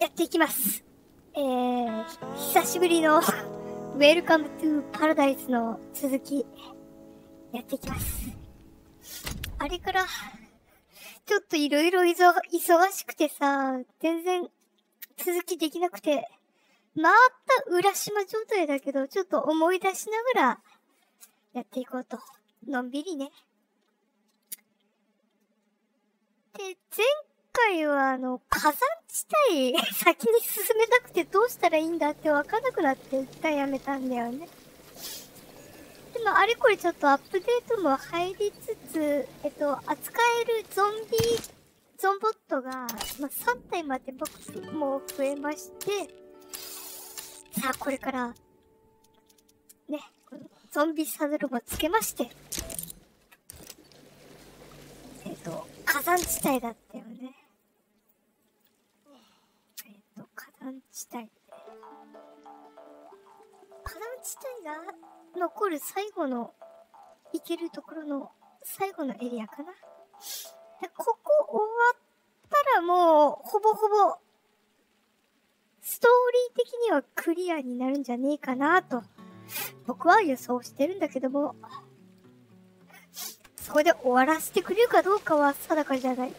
やっていきます。えー、久しぶりの Welcome to Paradise の続き、やっていきます。あれから、ちょっといろいろ忙しくてさ、全然続きできなくて、回った浦島状態だけど、ちょっと思い出しながらやっていこうと。のんびりね。で、前回はあの、火山地帯先に進めなくてどうしたらいいんだってわかんなくなって一旦やめたんだよね。でもあれこれちょっとアップデートも入りつつ、えっと、扱えるゾンビ、ゾンボットが、まあ、3体まで僕も増えまして、さあこれから、ね、ゾンビサドルもつけまして、えっと、火山地帯だったよね。えっと、火山地帯。火山地帯が残る最後の、行けるところの最後のエリアかな。でここ終わったらもう、ほぼほぼ、ストーリー的にはクリアになるんじゃねえかなと、僕は予想してるんだけども、そこで終わらせてくれるかどうかは定かじゃない。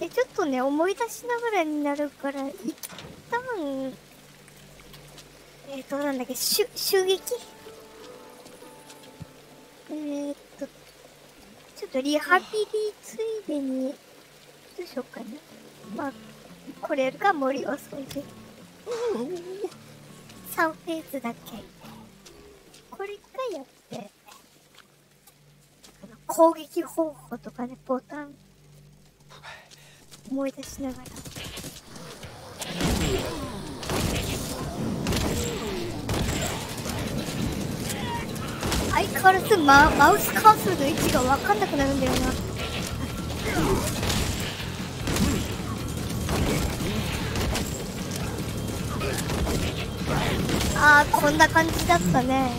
で、ちょっとね、思い出しながらになるから、一旦、えっ、ー、と、なんだっけ、襲撃？えー、っと、ちょっとリハビリついでに、どうしようかな。まあ、これが森を掃除。3フェーズだけ。これ一回やって、攻撃方法とかね、ボタン、思い出しながら。相変わらずママウスカーソルの位置がわかんなくなるんだよな。あー、こんな感じだったね。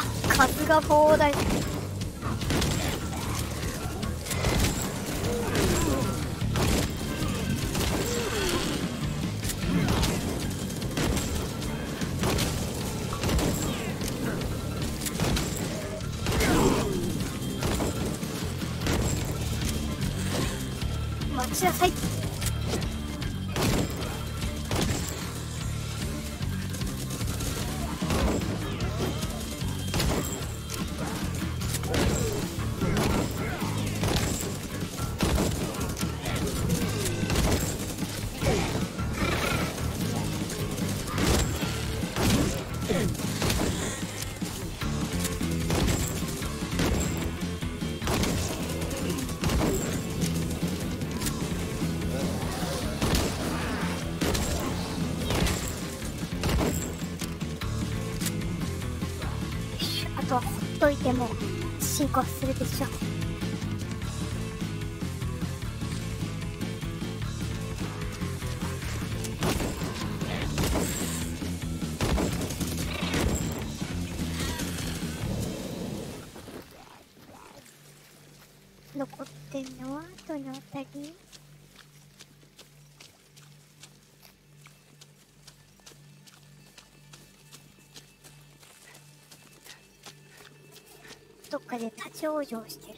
さす、が膨大。進行するでしょう。残ってんのはどのあたりで立ち往生してる。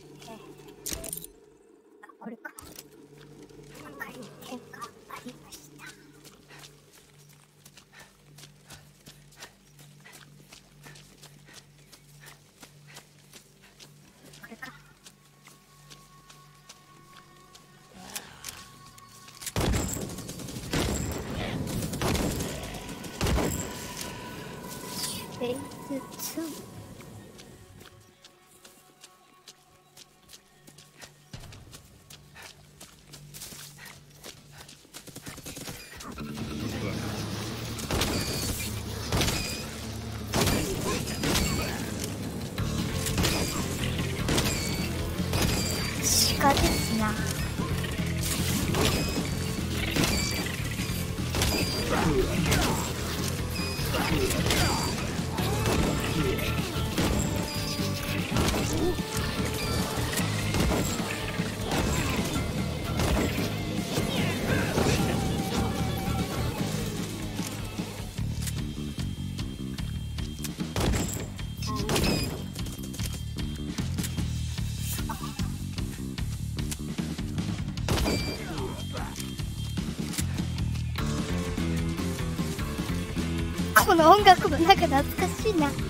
音楽もなんか懐かしいな。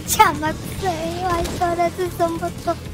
もう邪魔くさいわ相変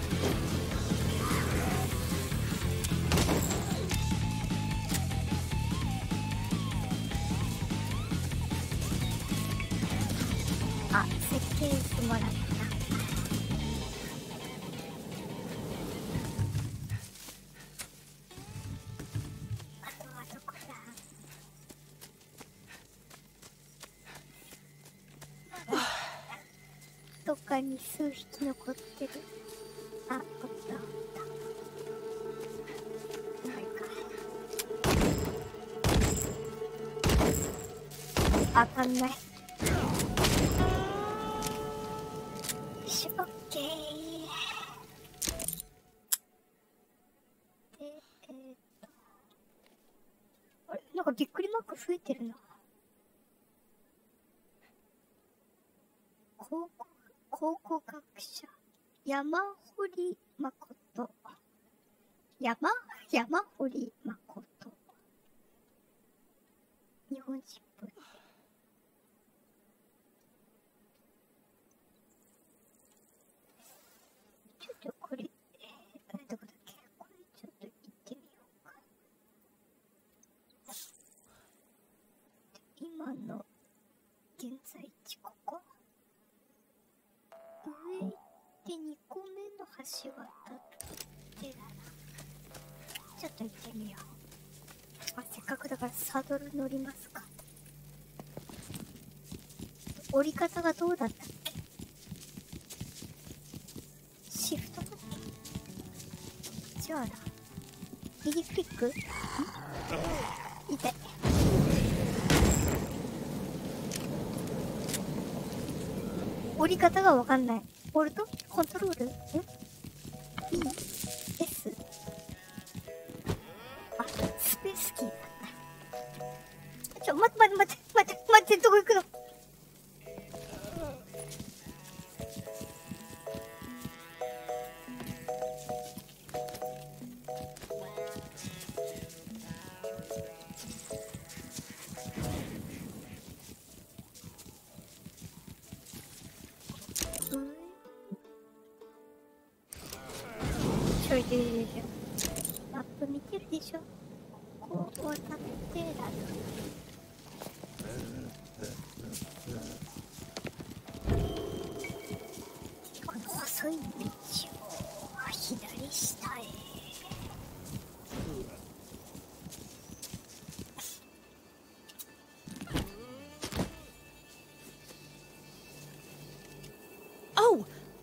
んないよしオッケー。でえ、っとあれなんかびっくりマーク増えてるな。考古考古学者。山堀誠。山？山堀誠。日本人っぽいちょっとこれ、えー、どこだっけこれちょっと行ってみようか。今の現在地ここ上行って2個目の橋渡ってだな。ちょっと行ってみよう。あ、せっかくだからサドル乗りますか。折り方がどうだったっけ？シフトだっけ違うな。右クリック？痛い。折り方がわかんない。オルトコントロールん ?E? S?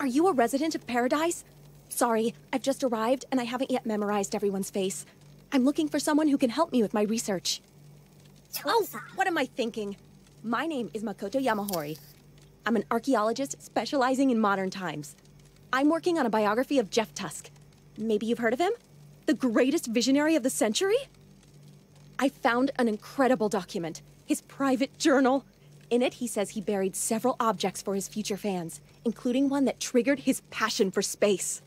Are you a resident of Paradise? Sorry, I've just arrived and I haven't yet memorized everyone's face. I'm looking for someone who can help me with my research. 調 Oh, what am I thinking? My name is Makoto Yamahori. I'm an archaeologist specializing in modern times. I'm working on a biography of Jeff Tusk. Maybe you've heard of him? The greatest visionary of the century? I found an incredible document, his private journal. In it, he says he buried several objects for his future fans, including one that triggered his passion for space.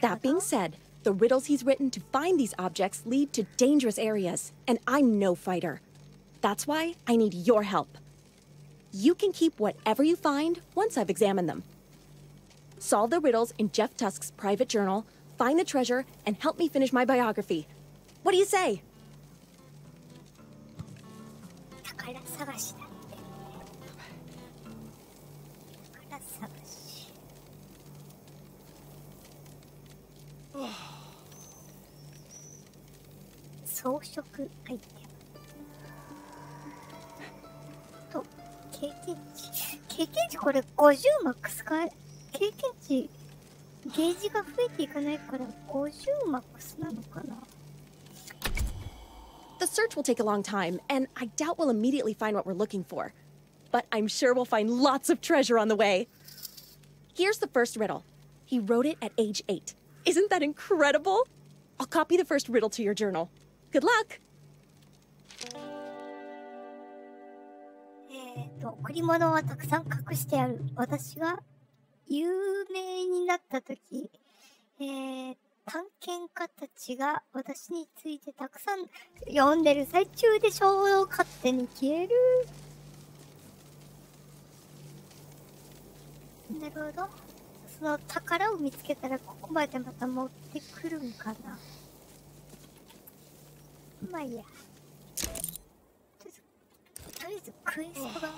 That being said, the riddles he's written to find these objects lead to dangerous areas, and I'm no fighter. That's why I need your help. You can keep whatever you find once I've examined them. Solve the riddles in Jeff Tusk's private journal, find the treasure, and help me finish my biography. What do you say? 装飾アイテムと経験値経験値これ50マックスかい経験値ゲージが増えていかないから50マックスなのかな The search will take a long time, and I doubt we'll immediately find what we're looking for. But I'm sure we'll find lots of treasure on the way. Here's the first riddle. He wrote it at age eight. Isn't that incredible? I'll copy the first riddle to your journal. Good luck! えっ、と、贈り物はたくさん隠してある。私が有名になったとき、えー、探検家たちが私についてたくさん読んでる最中でしょう。勝手に消える。なるほど。その宝を見つけたらここまでまた持ってくるんかな。まあいいや。とりあえずとりあえずクエストが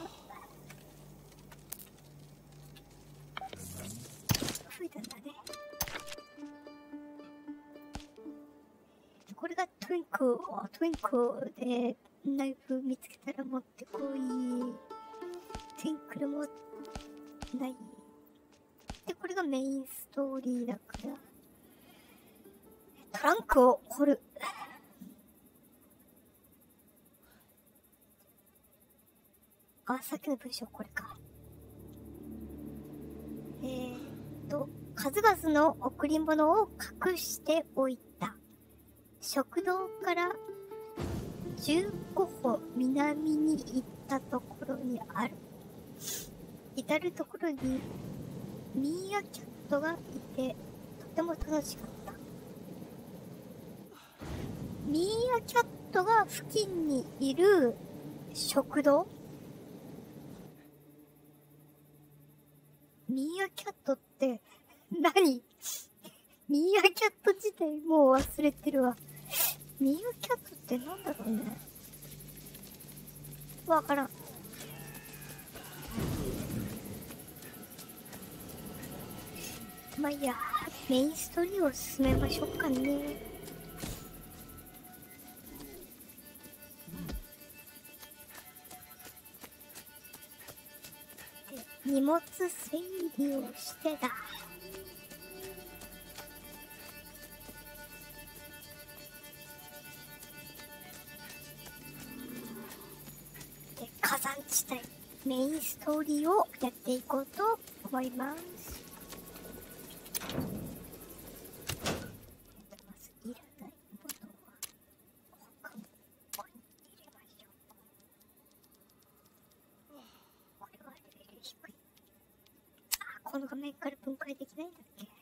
増えたんだね。これがトゥインクトゥインクでナイフ見つけたら持ってこいトゥインクルもない。でこれがメインストーリーだから。トランクを掘る。あ、さっきの文章これか。えーっと、数々の贈り物を隠しておいた。食堂から15歩南に行ったところにある。至るところにミーアキャットがいて、とても楽しかった。ミーアキャットが付近にいる食堂ミーアキャットって何？ミーアキャット自体もう忘れてるわ。ミーアキャットってなんだろうね。わからん。まあいいや、メインストーリーを進めましょうかね。物整理をしてた。で、火山地帯、メインストーリーをやっていこうと思います。まず、いらないものは、他のここに入れましょう。これはレベル低い。あ、この画面から分解できないんだっけ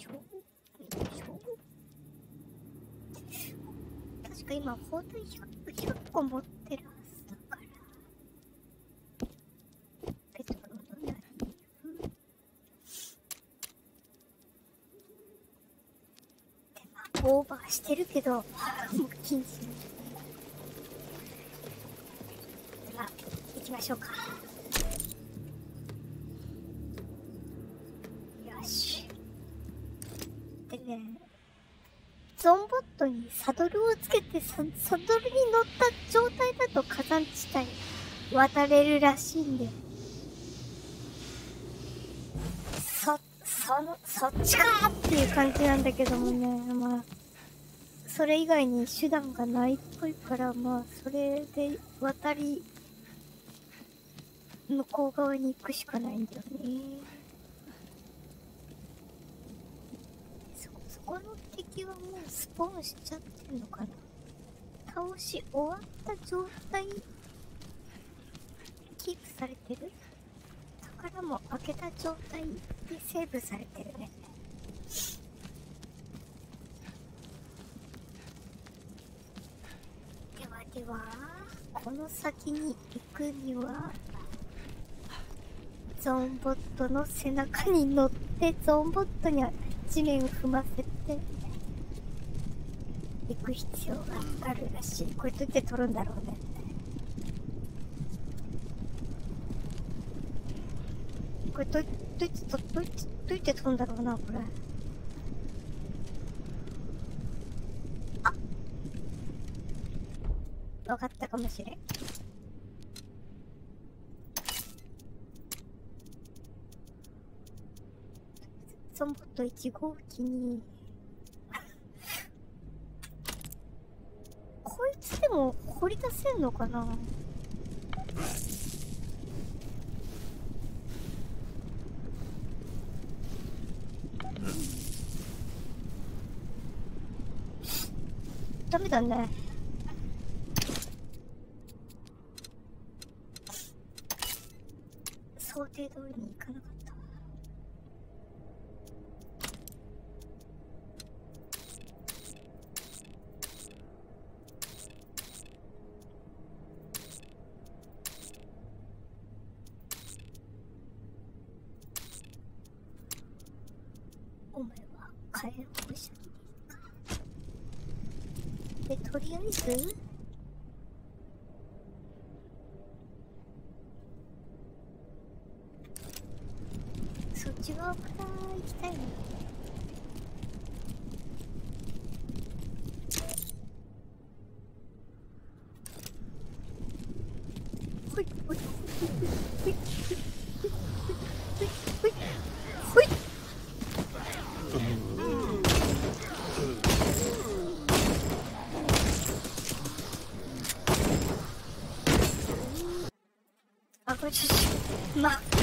しょよいしょ確か今包帯 100, 100個持ってるはずだからペトロのナイフでまあオーバーしてるけどもう禁止。まあ行きましょうか。サドルをつけてサドルに乗った状態だと火山地帯渡れるらしいんで。そそのそっちかっていう感じなんだけどもね。まあそれ以外に手段がないっぽいからまあそれで渡り向こう側に行くしかないんだよねそそこの敵はもうスポーンしちゃってんのかな？倒し終わった状態キープされてる？宝も開けた状態でセーブされてるね。ではではこの先に行くにはゾンボットの背中に乗ってゾンボットには地面を踏ませて行く必要があるらしい。これどうやって取るんだろうね。これどどうやってとどうやってどうやって取るんだろうなこれ。あわかったかもしれん。ゾンボット1号機にこいつでも掘り出せんのかな？ダメだね。想定通りにいかなかった。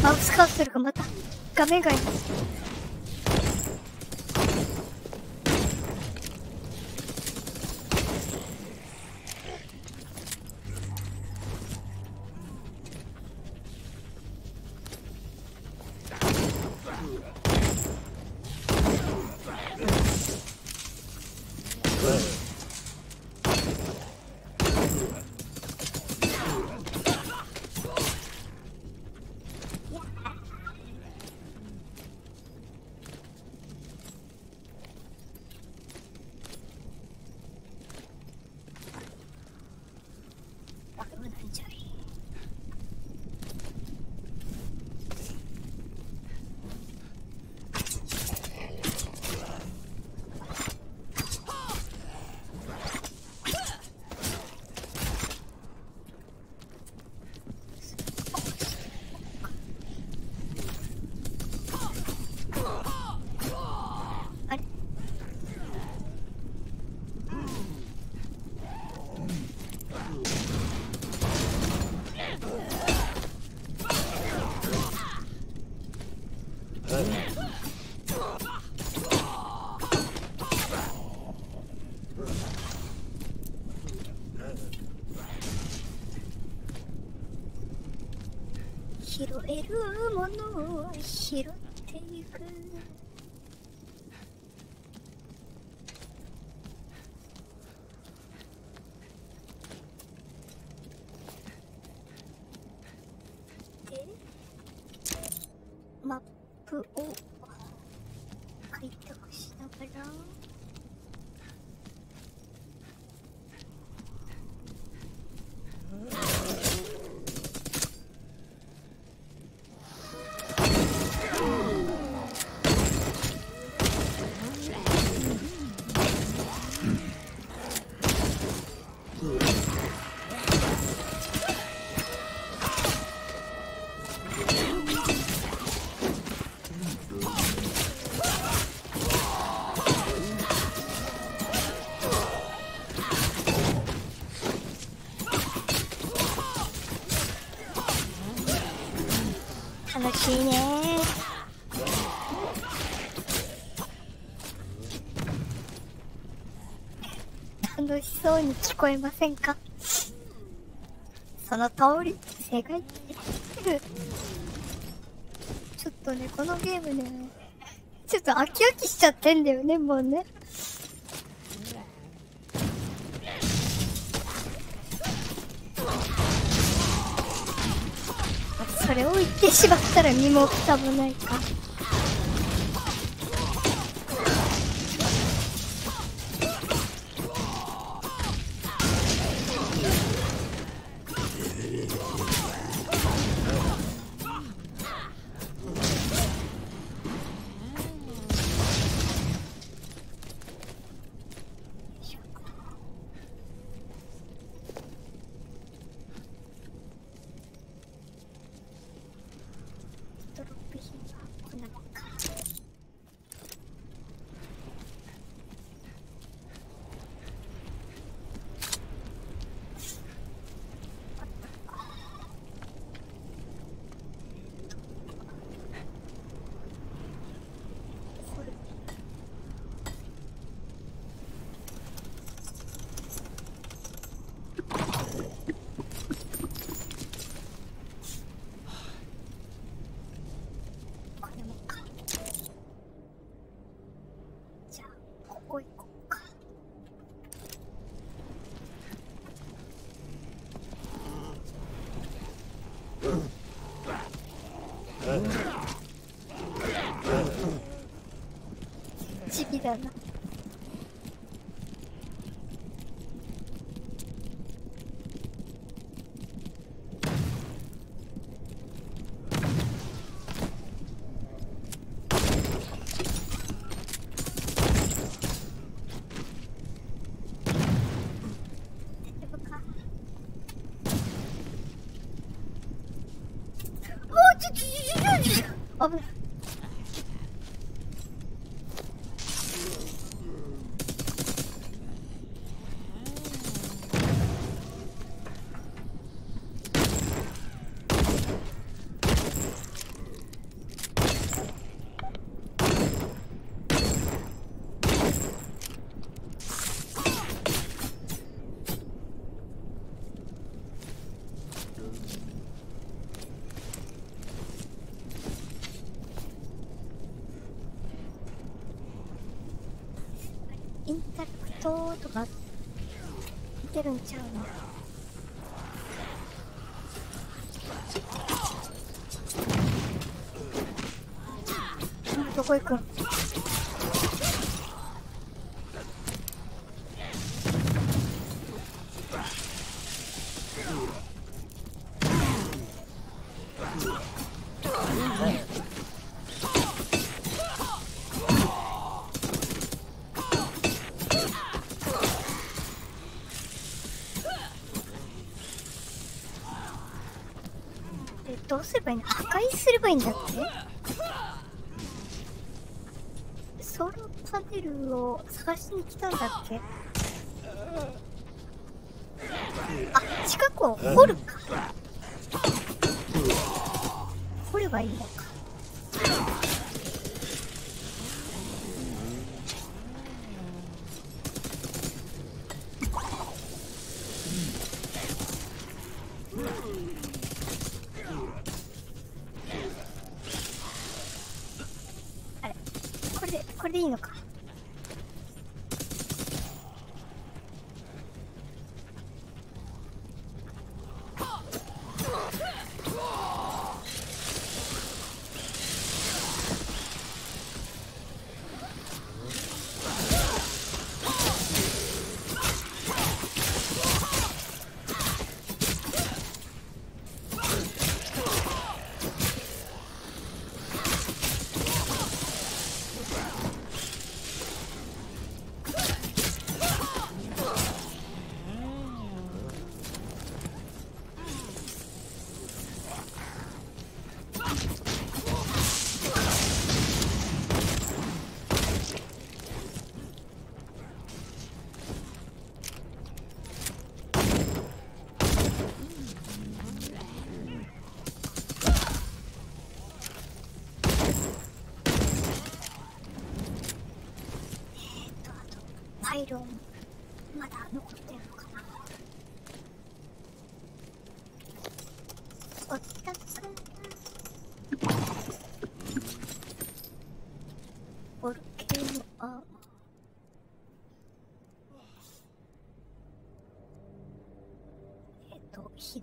マウスカーソルがまた画面外に。楽しいね。楽しそうに聞こえませんか？その通り正解ちょっとねこのゲームねちょっと飽き飽きしちゃってんだよねもうね。れを言ってしまったら身も蓋もないか。るんちゃうの。どこ行くんどうすればいいの破壊すればいいんだってソロパネルを探しに来たんだっけ？あ近くを掘るか。掘ればいいのか。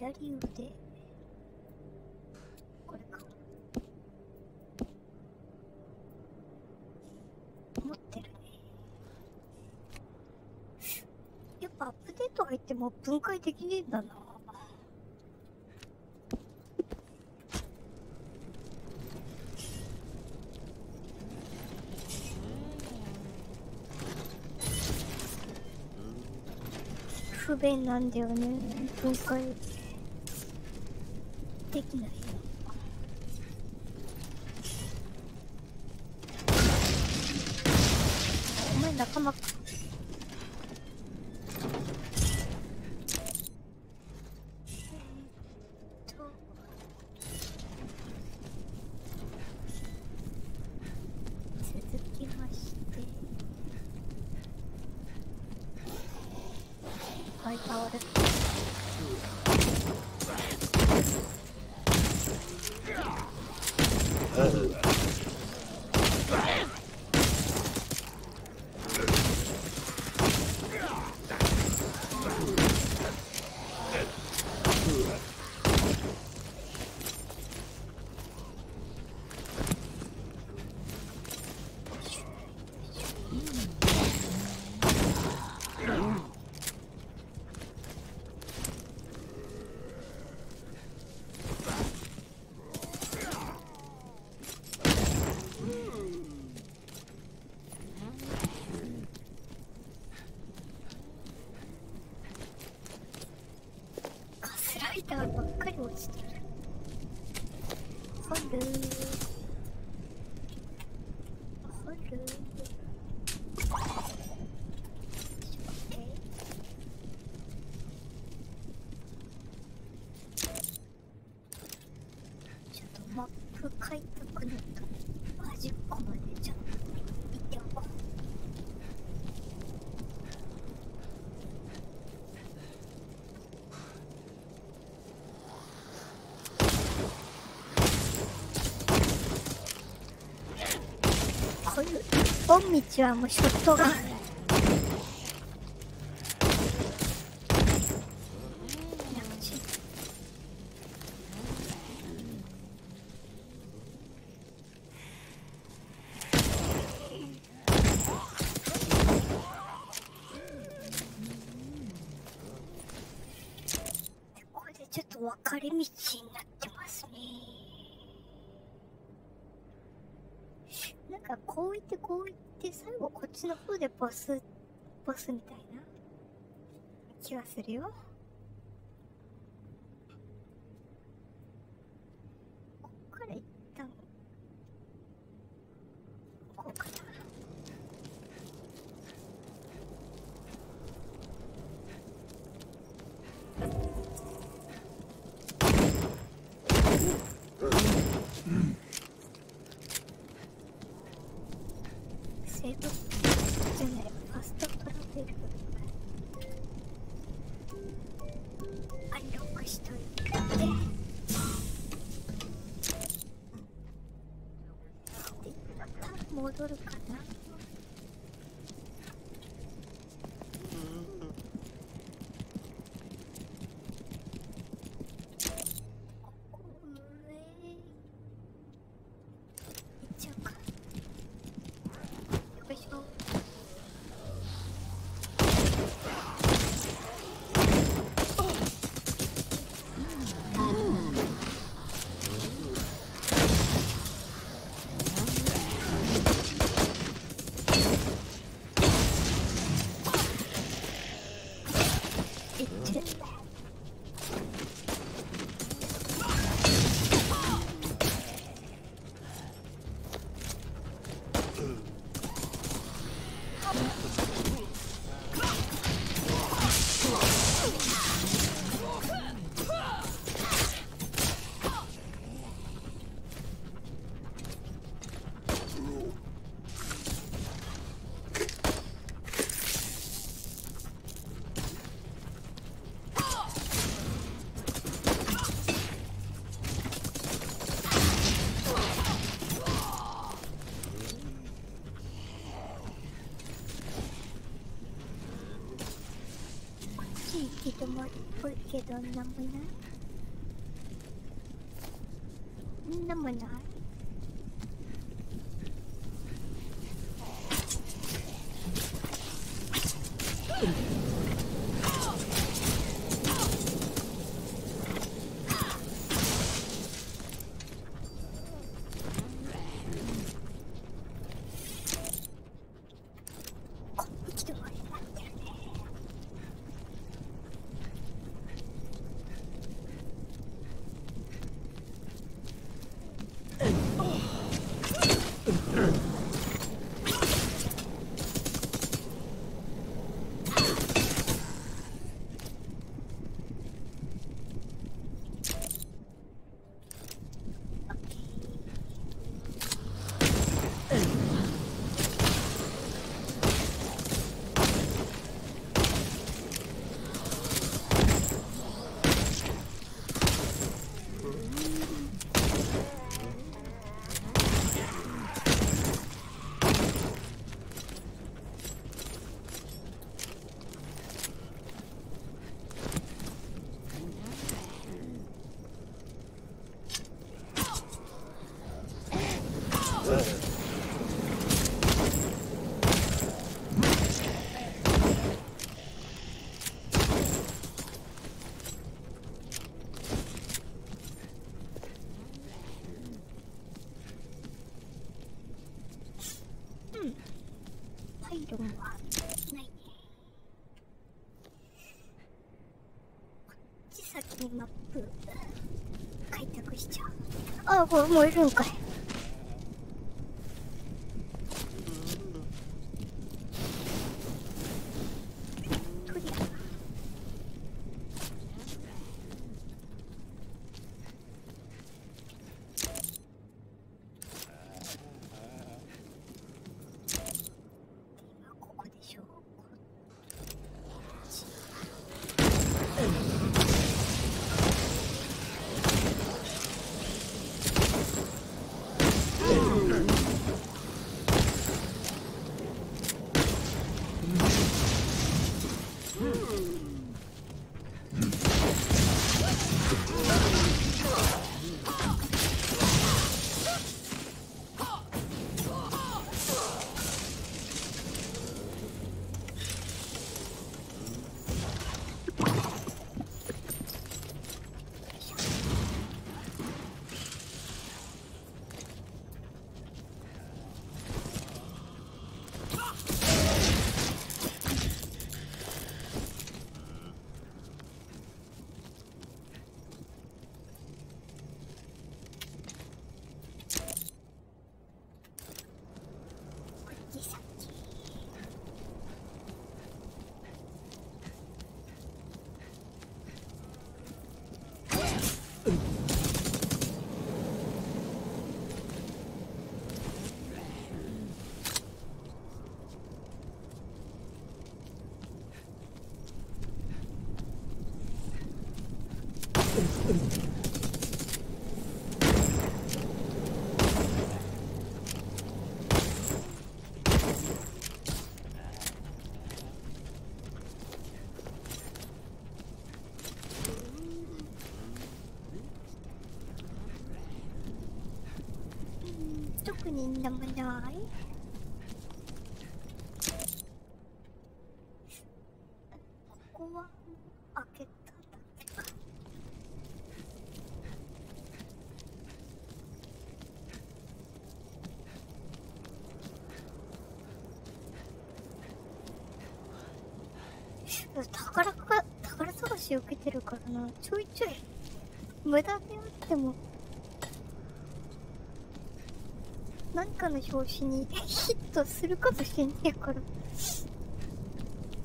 左腕。これか。持ってるね。やっぱアップデート入っても分解できねえんだな。不便なんだよね。分解。Lovely. monster. 本道はもうショットガン。ボスボスみたいな気はするよ。forget on number 9. パイロンはないねこっち先にマップ開拓しちゃうあこれもういるんか。い特になんもない？ここは開けただけか。宝か宝探し受けてるからな。ちょいちょい。無駄であっても何かの拍子にヒットするかもしれねえから。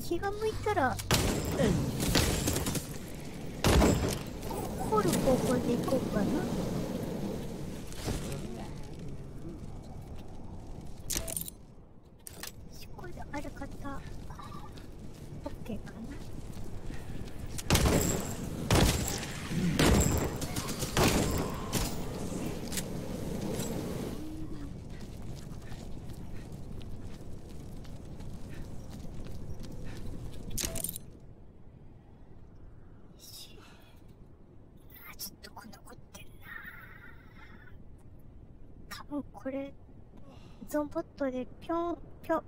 気が向いたら掘る方向で行こうかなしこである方 OK かなよしうんこれンボットでぴょんぴょん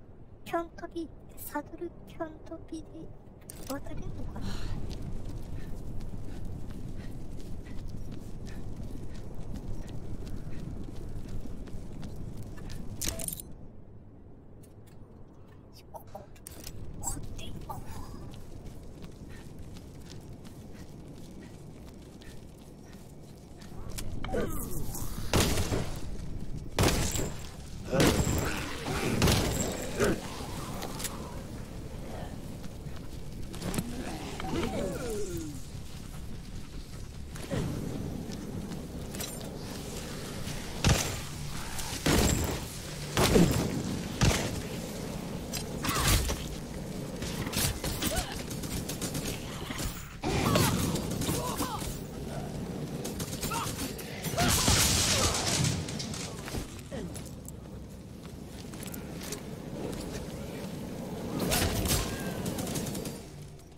ぴょん飛びサドルぴょん飛びで渡れるのかなここ掘っていこう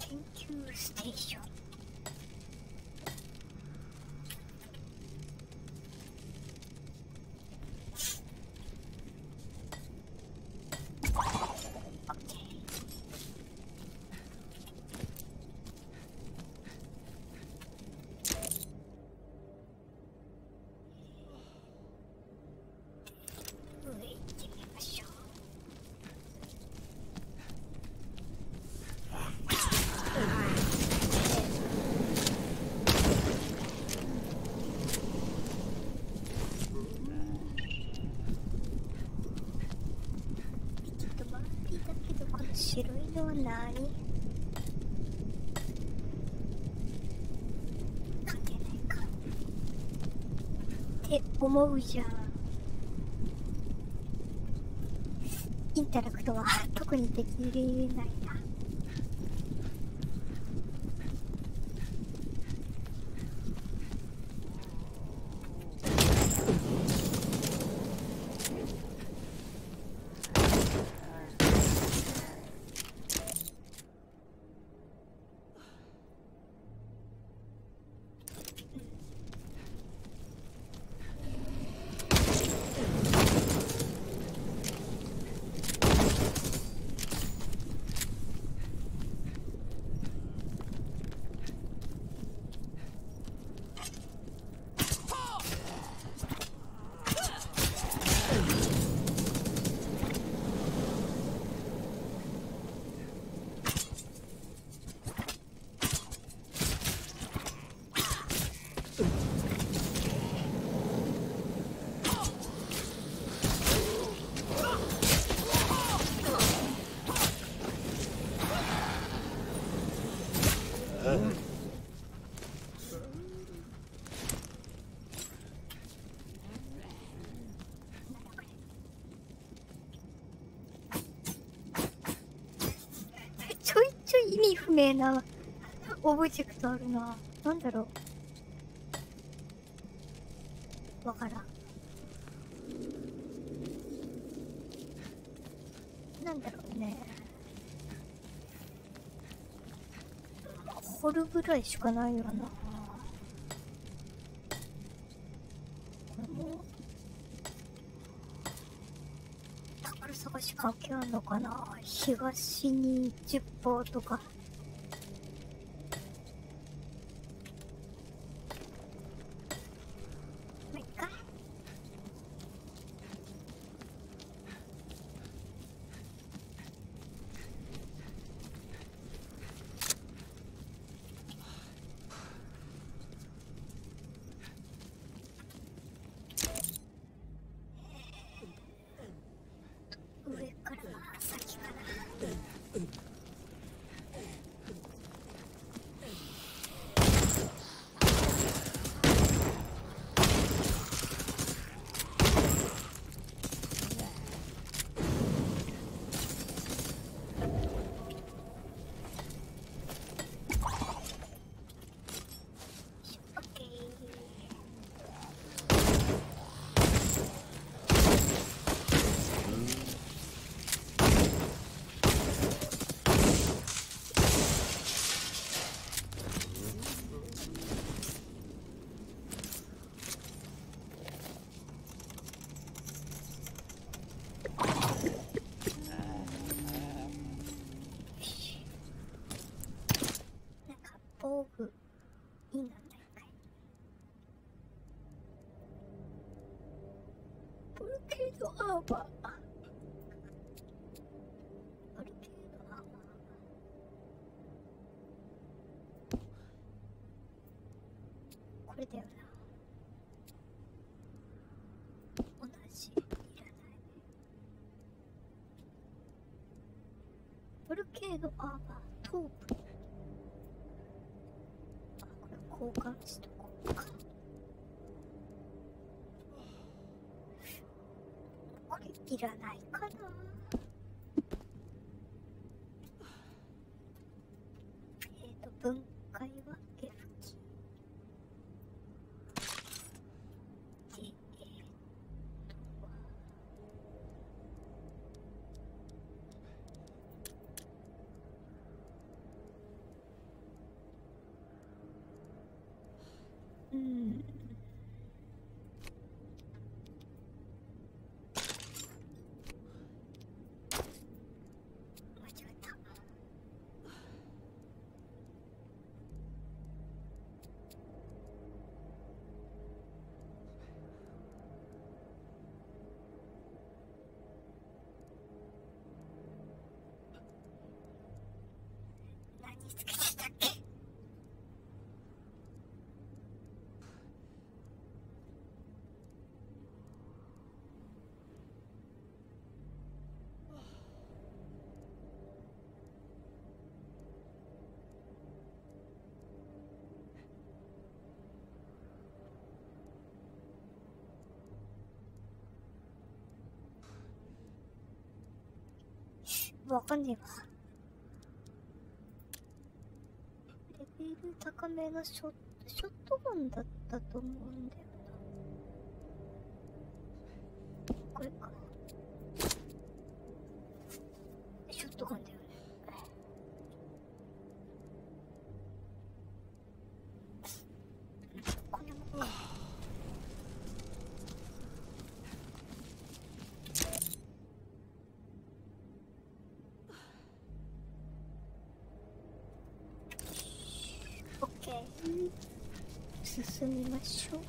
研究ステーションオッケー上行ってみましょうちょっと待ってだけどこの白い。のは何関係ないか。って思うじゃん。インタラクトは特にできないなちょいちょい意味不明なオブジェクトあるな。なんだろう。わからん。なんだろうね。掘るぐらいしかないよな。これも宝探し関係あるのかな東に10歩とか。まあいっか上から先かなケードアーマーバルケードアーマーこれだよな同じいらないバルケードアーマートープあこれ交換しとこうか。これいらないかなえっ、と分解は F キーでえー、とはうん間違えた何つけてたっけわかんねえわ。レベル高めがショショットガンだったと思うんだよな。これか。ショットガンだよね。こんなもんか。オッケー。進みましょう。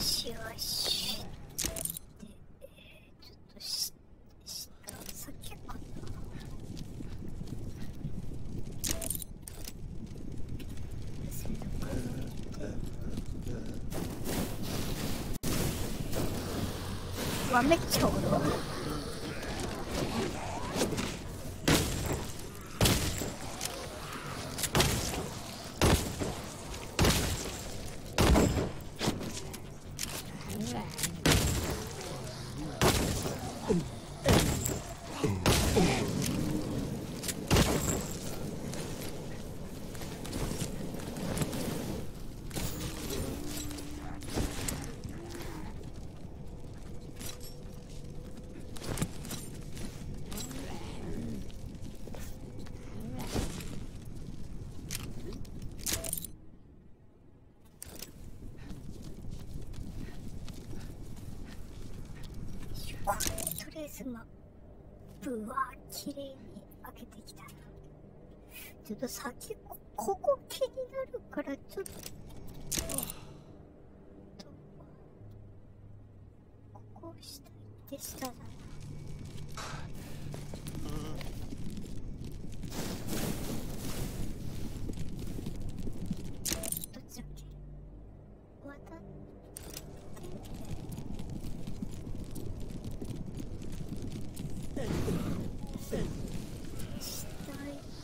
しよし。で、えー、ちょっとし、下、先かな。うわ、めっれとりあえずまぶわ綺麗に開けてきたちょっと先こここ気になるからちょっとここを下行って下だなどっちだっけ渡って下行って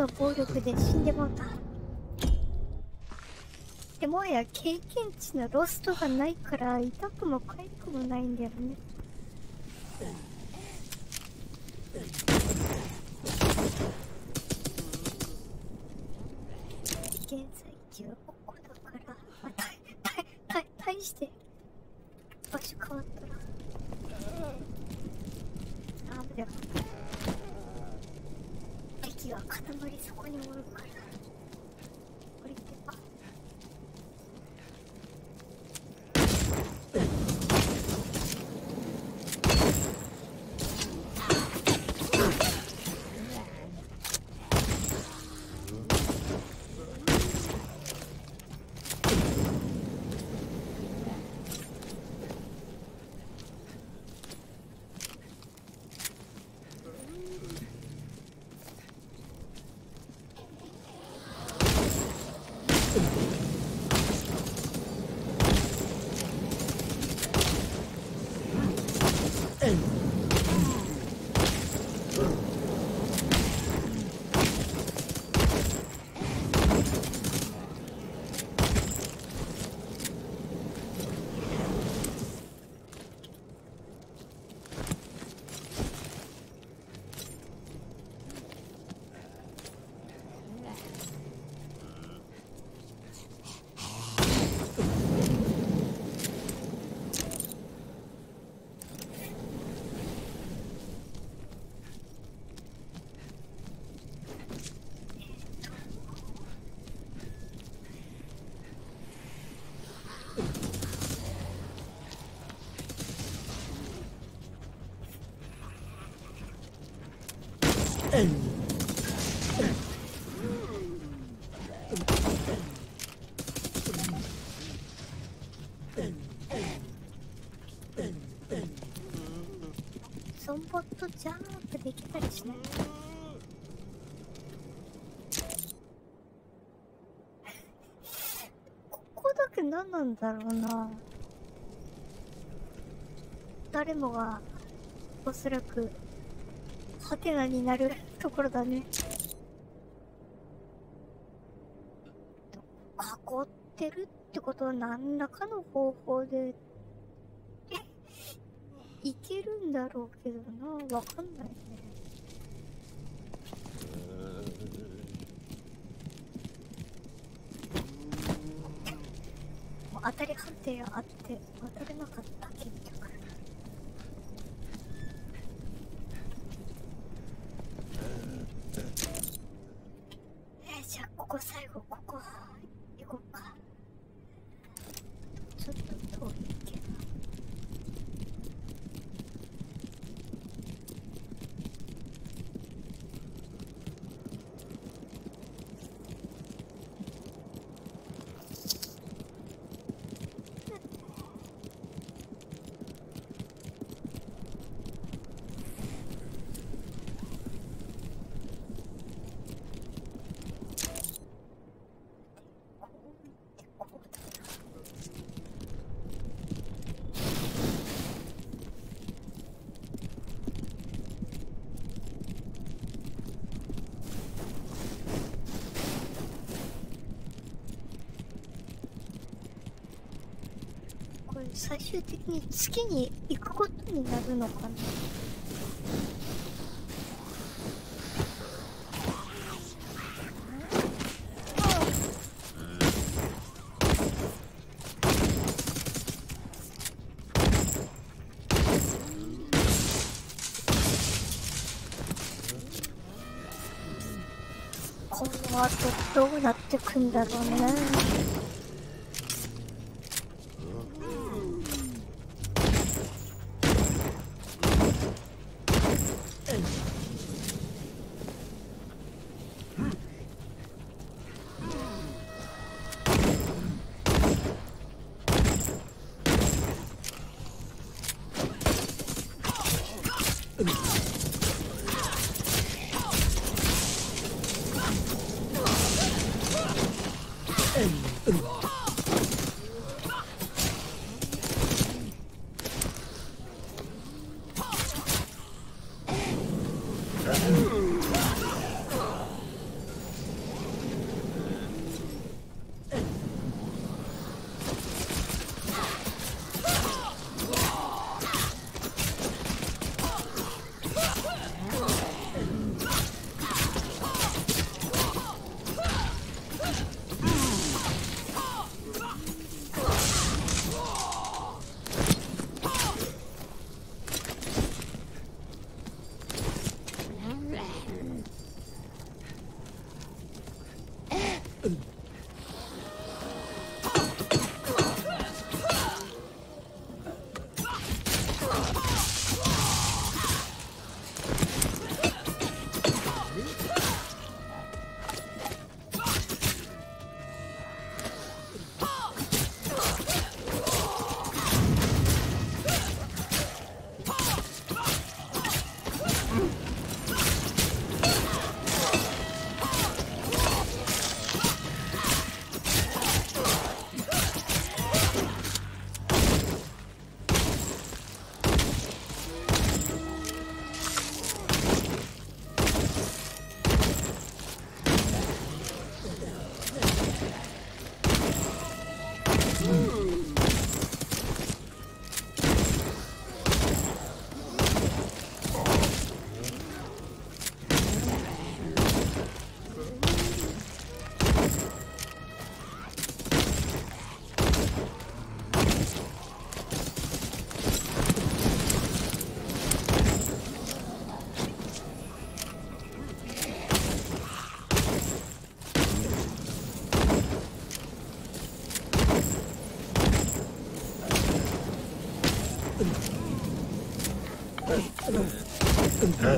の暴力で死んでもうた。でもや経験値のロストがないから痛くも痒くもないんだよね。ソンボットジャンプできたりしない？ここだけ何なんだろうな。誰もがおそらくハテナになるところだね。囲ってるってことは何らかの方法でいけるんだろうけどな。わかんないね。もう当たり判定あって当たれなかった結局えーじゃあここ最後ここ行こうかちょっと遠いけどこう見てこうだなこれ最終的に月に行くことになるのかな。この後どうなってくんだろうね。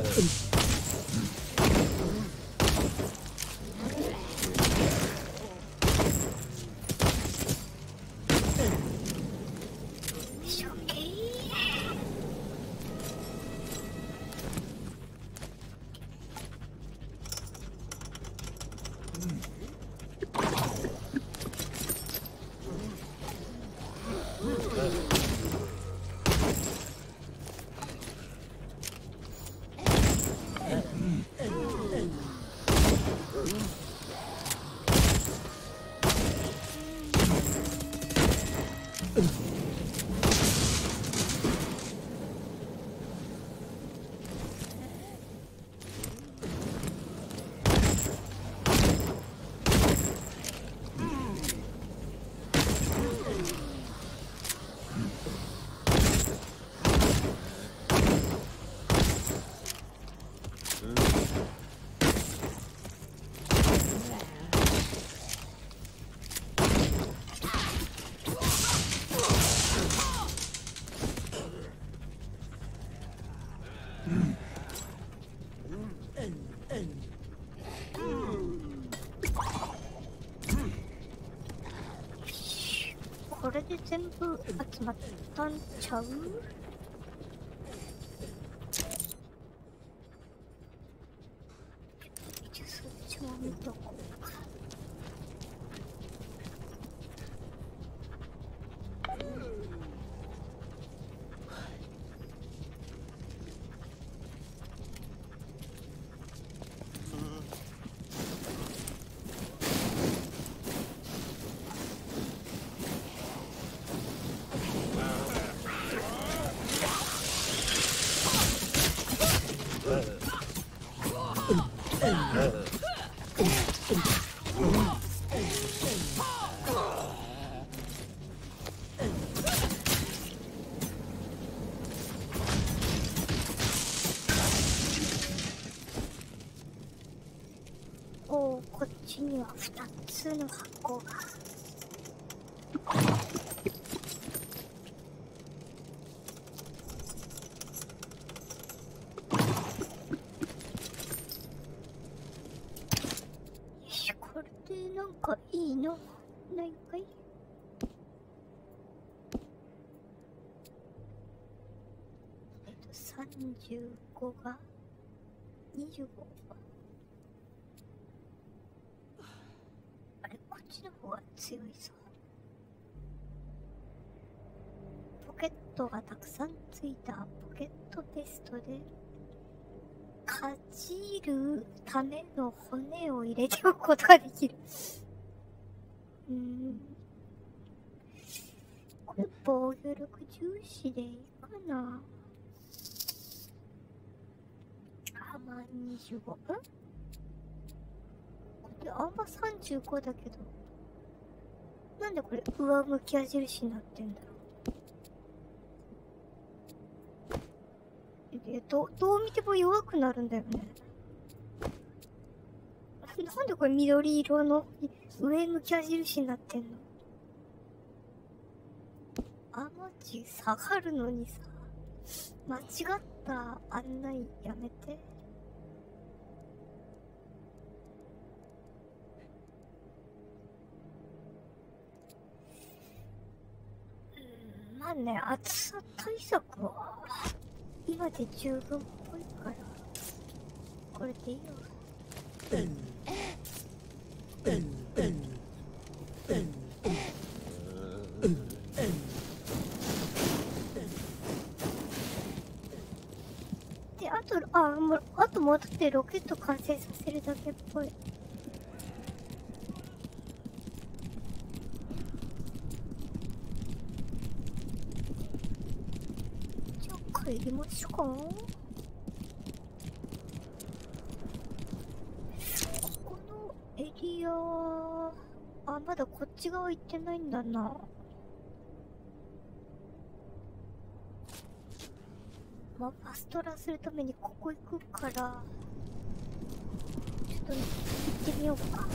Yeah. これで全部集まったんちゃう一応そっちも見とこうかこっちには2つの箱が。よしこれでなんかいいの？ないかい？えっと35が？25があれこっちの方が強いぞ。ポケットがたくさんついたポケットテストでかじるための骨を入れておくことができる。うん。これ防御力重視でいいかな。あまあ25んこれあんま35だけど。なんでこれ上向き矢印になってんだろう。いやどどう見ても弱くなるんだよね。なんでこれ緑色の上向き矢印になってんの？あまち下がるのにさ。間違った案内やめて。まあね暑さ対策は今で十分っぽいからこれでいいよ。であとあもうあと戻ってロケット完成させるだけっぽいじゃあ帰りましょうか？ここのエリアあまだこっち側行ってないんだなまあ、パストランするためにここ行くから、ちょっと行ってみようか。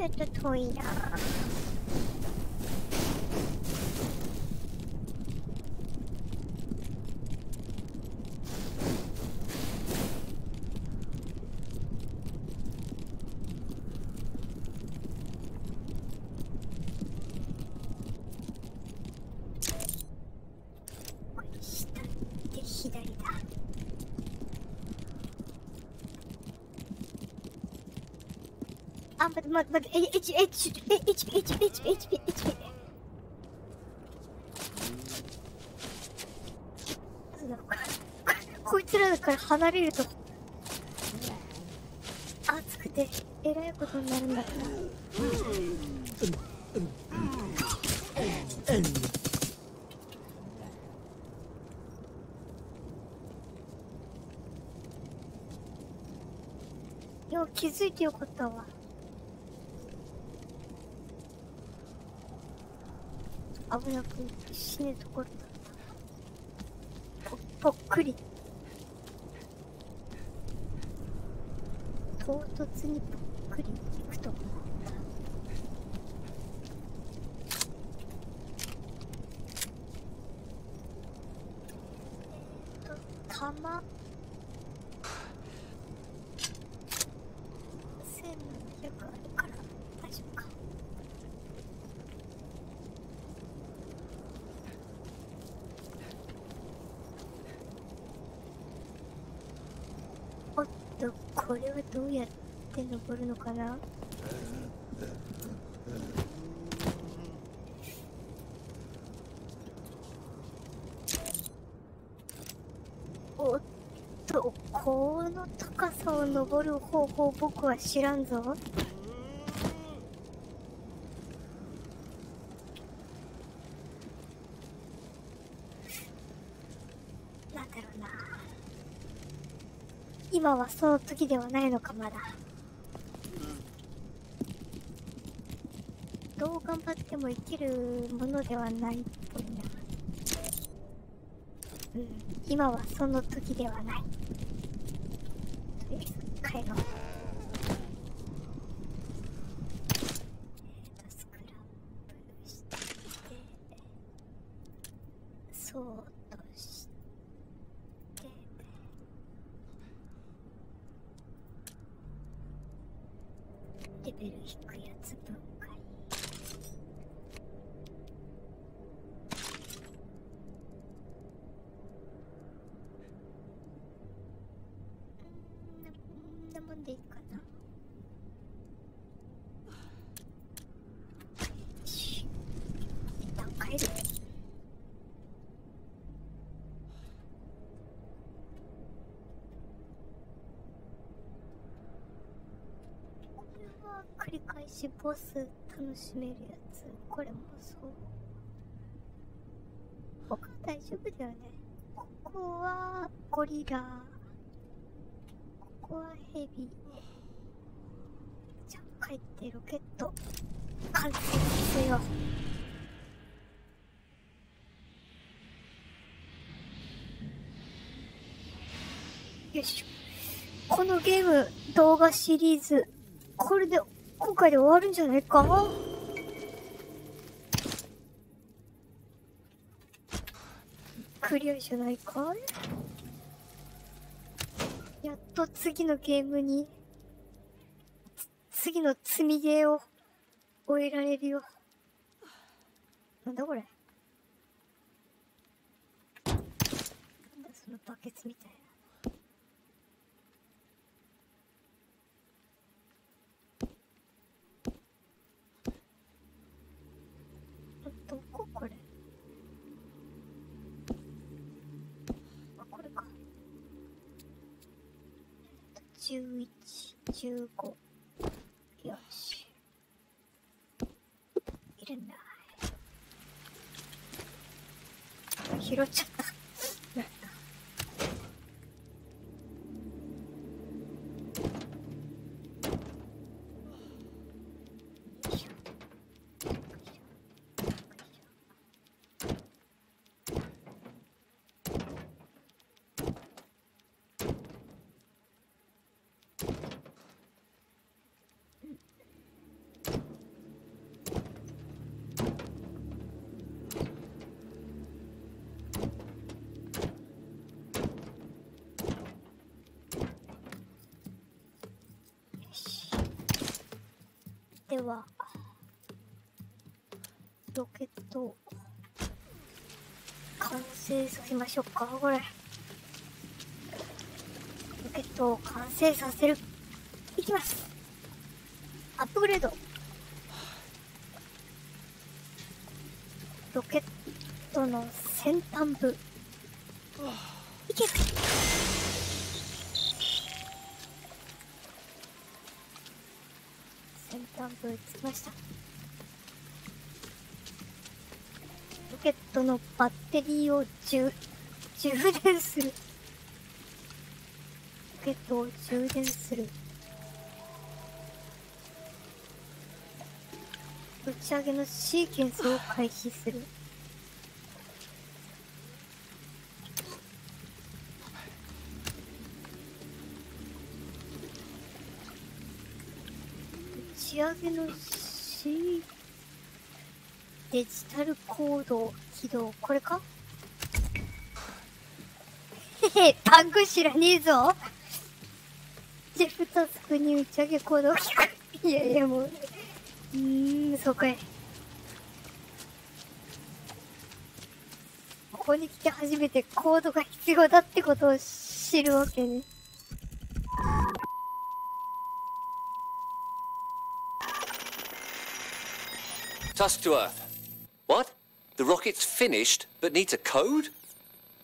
the a tornado. 待って待って、HP、HP、HP、h、h、h、h。こいつらから離れると、熱くて、えらいことになるんだから。よう気づいてよかったわ。危なく死ぬところだったぽぽっくり。唐突にぽっくりいくと思うたえっと玉千何百あるから大丈夫かおっとこれはどうやって登るのかなおっとこの高さを登る方法僕は知らんぞ。なんだろうな。今はその時ではないのかまだ。どう頑張っても生きるものではないっぽいな。うん。今はその時ではないとりあえず帰ろうえーとスクラップしてそうとしてレベル低いやつ分解うんななもんでいいかなよし一旦帰るこれはボス楽しめるやつ。これもそう。他は大丈夫だよね。ここはゴリラ。ここはヘビ。じゃあ帰ってロケット。完成させよ。うよいしょ。このゲーム動画シリーズ。これで回で終わるんじゃないかクリアじゃないかやっと次のゲームに次の積みゲーを終えられるよなんだこれなんだそのバケツみたいなどここれあこれか1115よし。いるんだ拾っちゃったやったよいしょよいしょよいしょよではロケットを完成させましょうかこれ。ロケットを完成させる。いきます。アップグレード。ロケットの先端部。ロケットのバッテリーを充充電する。ロケットを充電する。打ち上げのシーケンスを開始する。打ち上げのシーデジタルコード起動。これか？へへ単語知らねえぞ。ジェフタスクに打ち上げコードを聞くいやいやもう。うーんそうかいここに来て初めてコードが必要だってことを知るわけね。Tusk to Earth. Rocket's finished, but needs a code?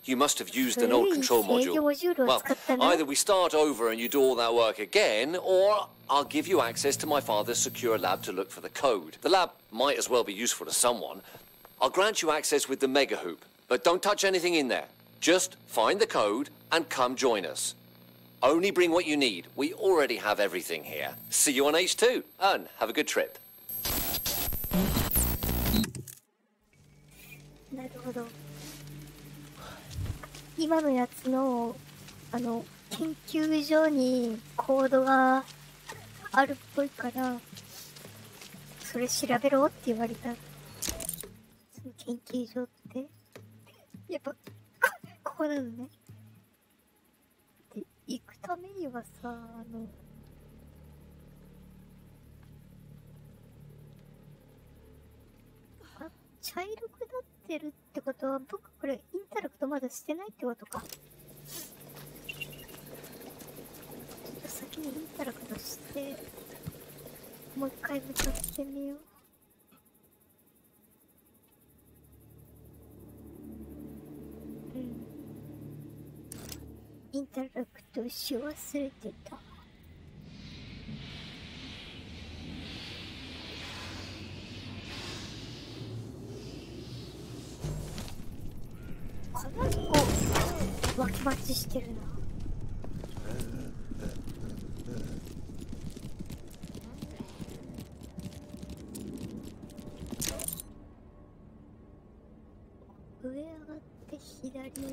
You must have used an old control module. Well, either we start over and you do all that work again, or I'll give you access to my father's secure lab to look for the code. The lab might as well be useful to someone. I'll grant you access with the Mega Hoop, but don't touch anything in there. Just find the code and come join us. Only bring what you need. We already have everything here. See you on H2, and have a good trip. なるほど。今のやつの、あの、研究所にコードがあるっぽいから、それ調べろって言われた。その研究所って、やっぱ、ここなのね。で、行くためにはさ、あの、あ、茶色くなっててるってことは、僕これインタラクトまだしてないってことか。ちょっと先にインタラクトして、もう一回向かってみよう。うん。インタラクトし忘れてた。かなりこう、脇待ちしてるな。上上がって左。うっ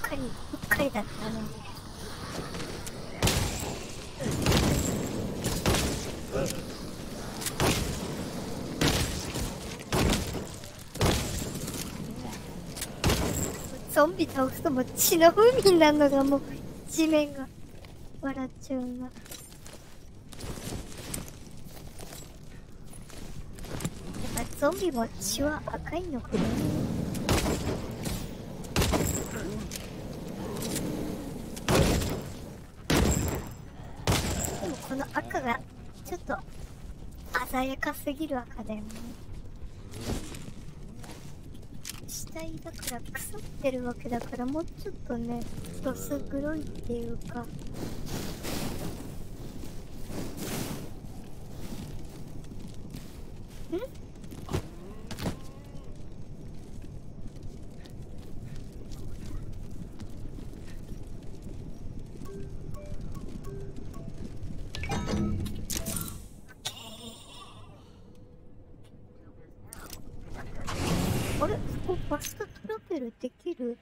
かり、うっかりだったね。ゾンビ倒すとも血の海になるのがもう地面が笑っちゃうな。やっぱゾンビも血は赤いのかなでもこの赤がちょっと鮮やかすぎる赤だよね。死体だからってるわけだからもうちょっとねどす黒いっていうかんあれそこバストトラベルできる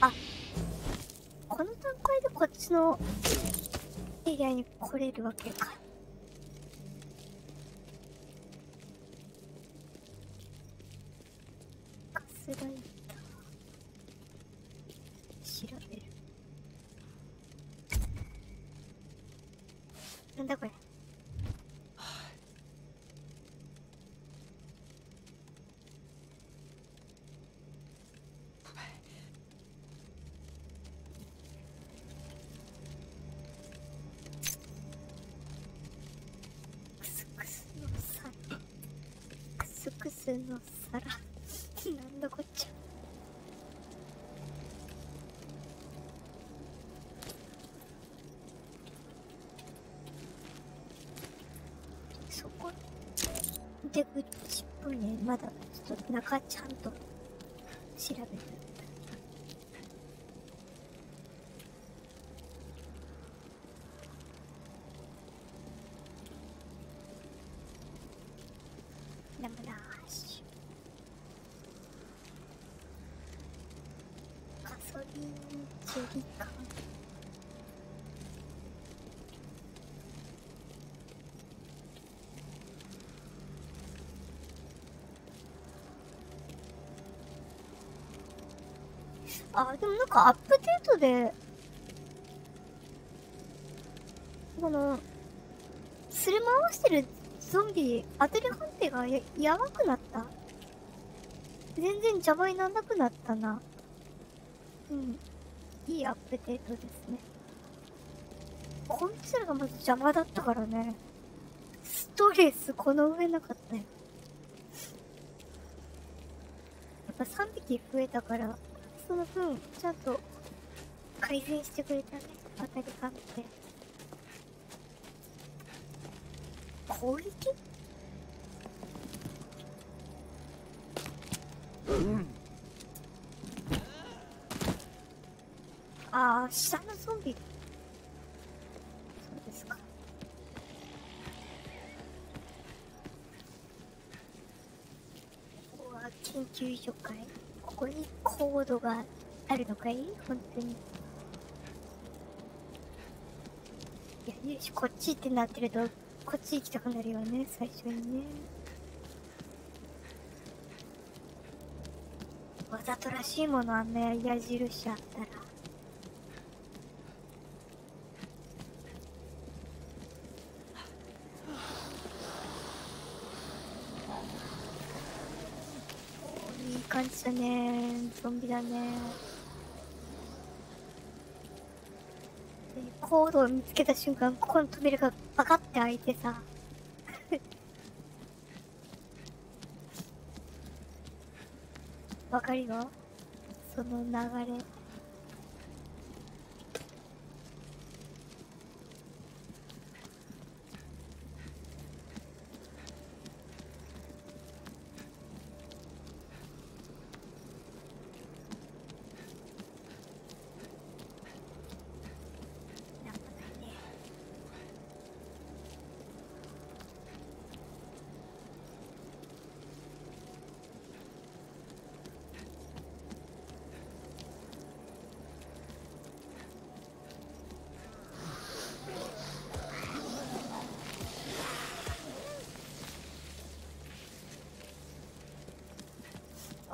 あこの段階でこっちのエリアに来れるわけかの皿。なんだこっちゃ。そこ。出口っぽいね。まだちょっと中ちゃんと調べて。あ、でもなんかアップデートで、この、すり回してるゾンビ、当てる判定がや、やばくなった？全然邪魔にならなくなったな。うん。いいアップデートですね。こいつらがまず邪魔だったからね。ストレスこの上なかったよ。やっぱ3匹増えたから、その分、ちゃんと改善してくれたね。当たり感って。攻撃？うんああ、下のゾンビ。そうですか。ここは研究所かいコードがあるのかい？本当に。いや、よし、こっちってなってると、こっち行きたくなるよね、最初にね。わざとらしいものあんな矢印あったら。だねゾンビだねでコードを見つけた瞬間ここの扉がバカって開いてさ。わかるよ。その流れ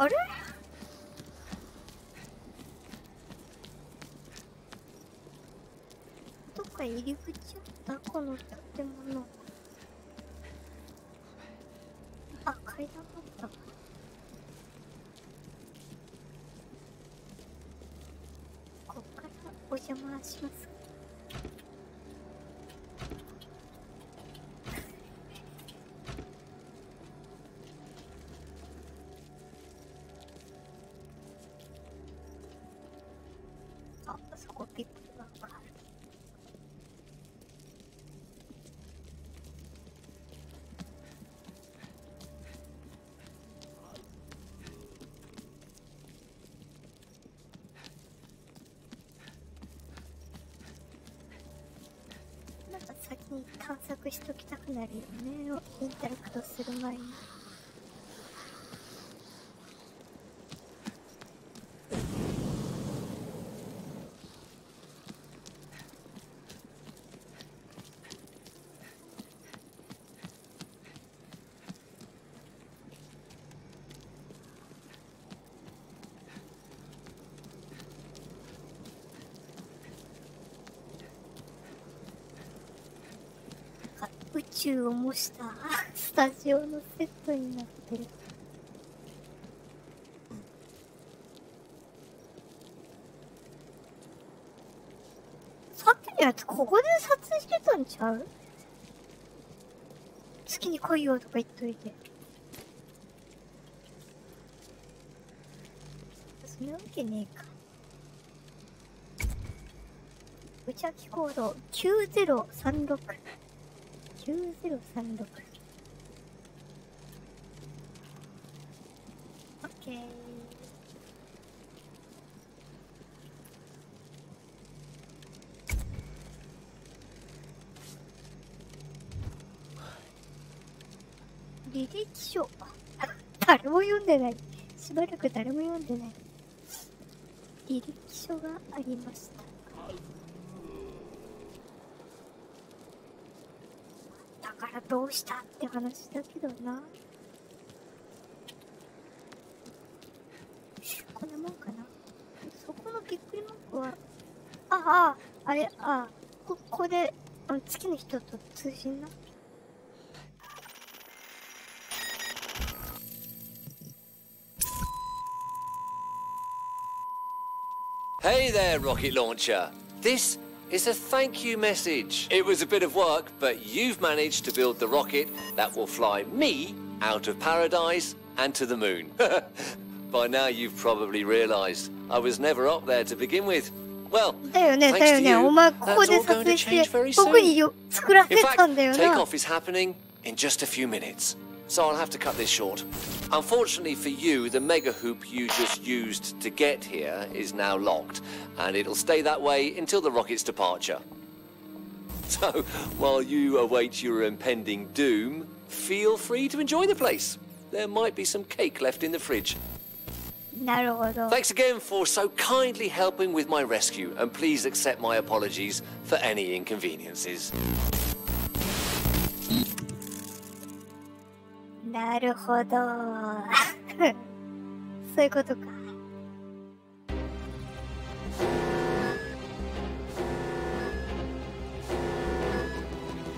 あれどっか入り口あったこの建物。あ階段あった。こっからお邪魔します。あ、そこ先に探索しときたくなるよねインタラクトする前に。宇宙を模した スタジオのセットになってる。さっきのやつここで撮影してたんちゃう？月に来いよとか言っといて。そんなわけねえか。内ちコード9036。9036。オッケー。履歴書。誰も読んでない。しばらく誰も読んでない。履歴書がありました。だからどうしたって話だけどな。こんなもんかな。そこのびっくりマークは、ああ、あれ、あここで、月の人と通信な。Hey there, rocket launcher. This is a thank you message. It was a bit of work, but you've managed to build the rocket that will fly me out of paradise and to the moon. By now you've probably realized I was never up there to begin with. Well, thanks to you, that's all going to change very soon. In fact, takeoff is happening in just a few minutes so I'll have to cut this short. Unfortunately for you, the mega hoop you just used to get here is now locked, and it'll stay that way until the rocket's departure. So, while you await your impending doom, feel free to enjoy the place. There might be some cake left in the fridge. Thanks again for so kindly helping with my rescue, and please accept my apologies for any inconveniences. なるほど。そういうことか。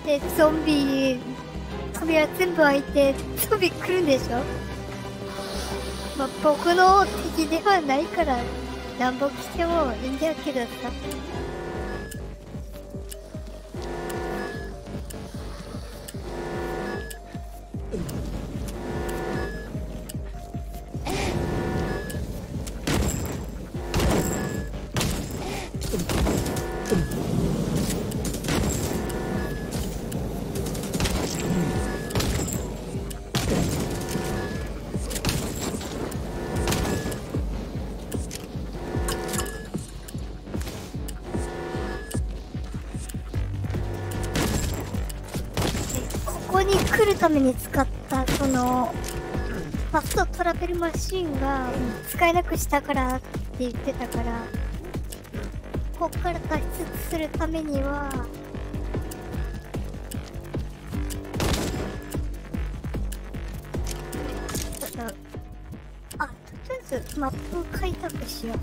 で、ゾンビ、扉全部開いて、ゾンビ来るんでしょ？まあ、僕の敵ではないから、なんぼ来てもいいんだけどさ。ために使ったそのファストトラベルマシーンが使えなくしたからって言ってたからここから脱出するためにはちょっとあとりあえずマップ開拓しよう。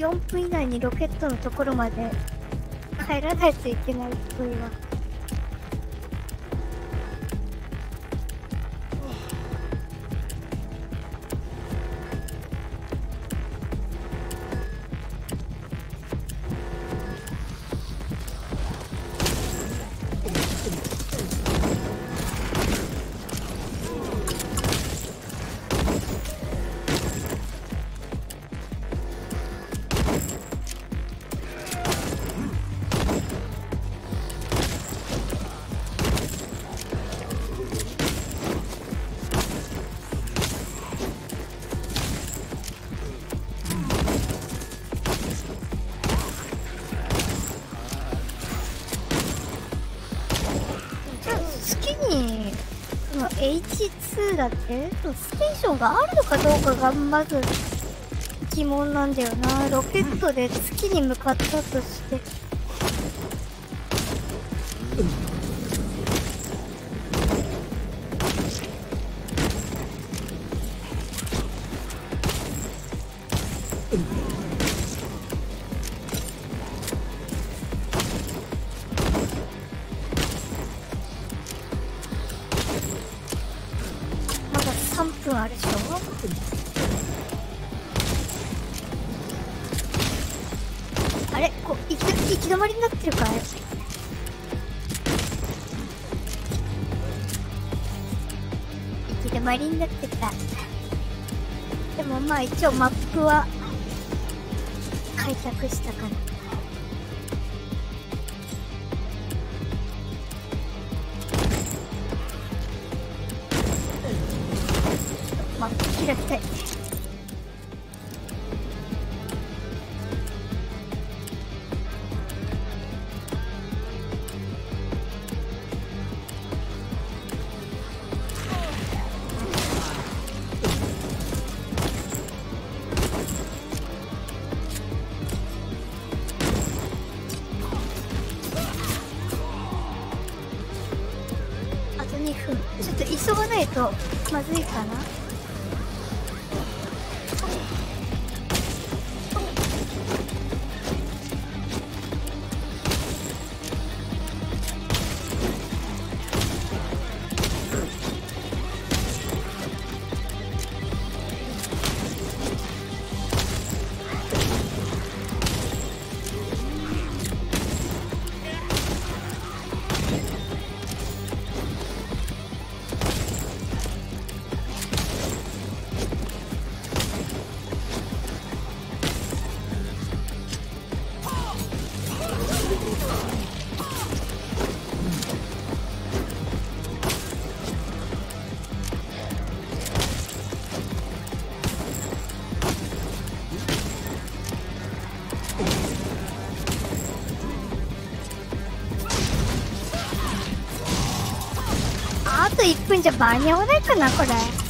4分以内にロケットのところまで帰らないといけないっぽいわ。H2 かどうかがまず疑問なんだよな。ロケットで月に向かったとして。まりになってた。でもまあ一応マッと1分じゃ間に合わないかなこれ。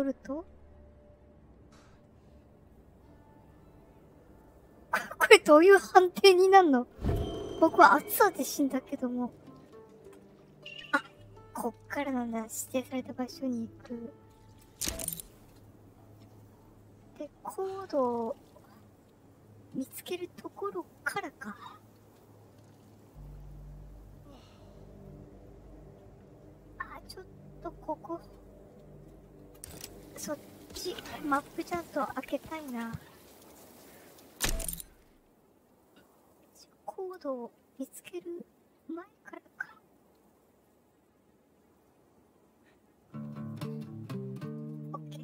ると？これどういう判定になるの？僕は暑さで死んだけども。あ、こっからなんだ。指定された場所に行く。で、コードを見つけるところからか。あ、ちょっとここ。そっち、マップちゃんと開けたいな。コードを見つける前からか。オッケ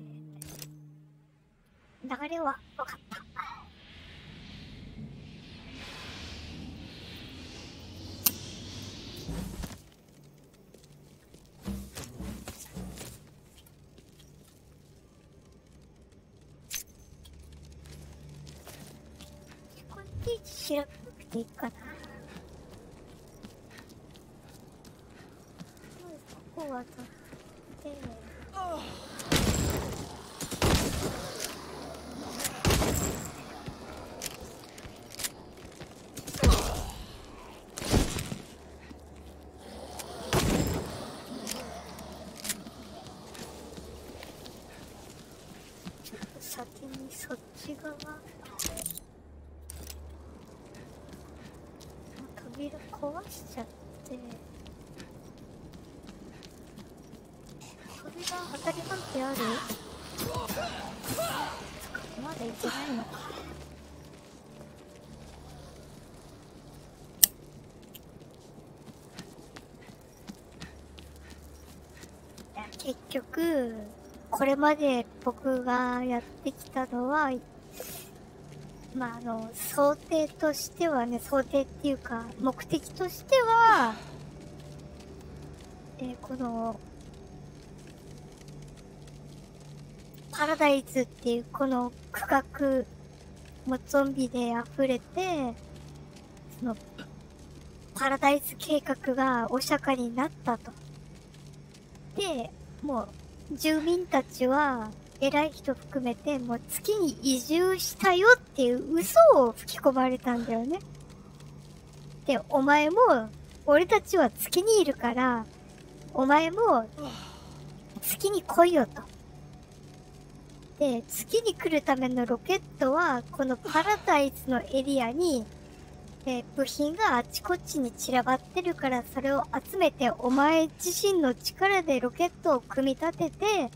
ー。流れは分かった。知らなくていいかな。こうはと、丁寧にそっち側扉壊しちゃって扉当たり判定あるまだいけないのか結局これまで僕がやってきたのはまああの想定としてはね想定っていうか目的としてはえー、このパラダイスっていうこの区画もゾンビで溢れてそのパラダイス計画がお釈迦になったと。で、もう、住民たちは、偉い人含めて、もう月に移住したよっていう嘘を吹き込まれたんだよね。で、お前も、俺たちは月にいるから、お前も、月に来いよと。で、月に来るためのロケットは、このパラダイスのエリアにえ、部品があちこちに散らばってるからそれを集めてお前自身の力でロケットを組み立てて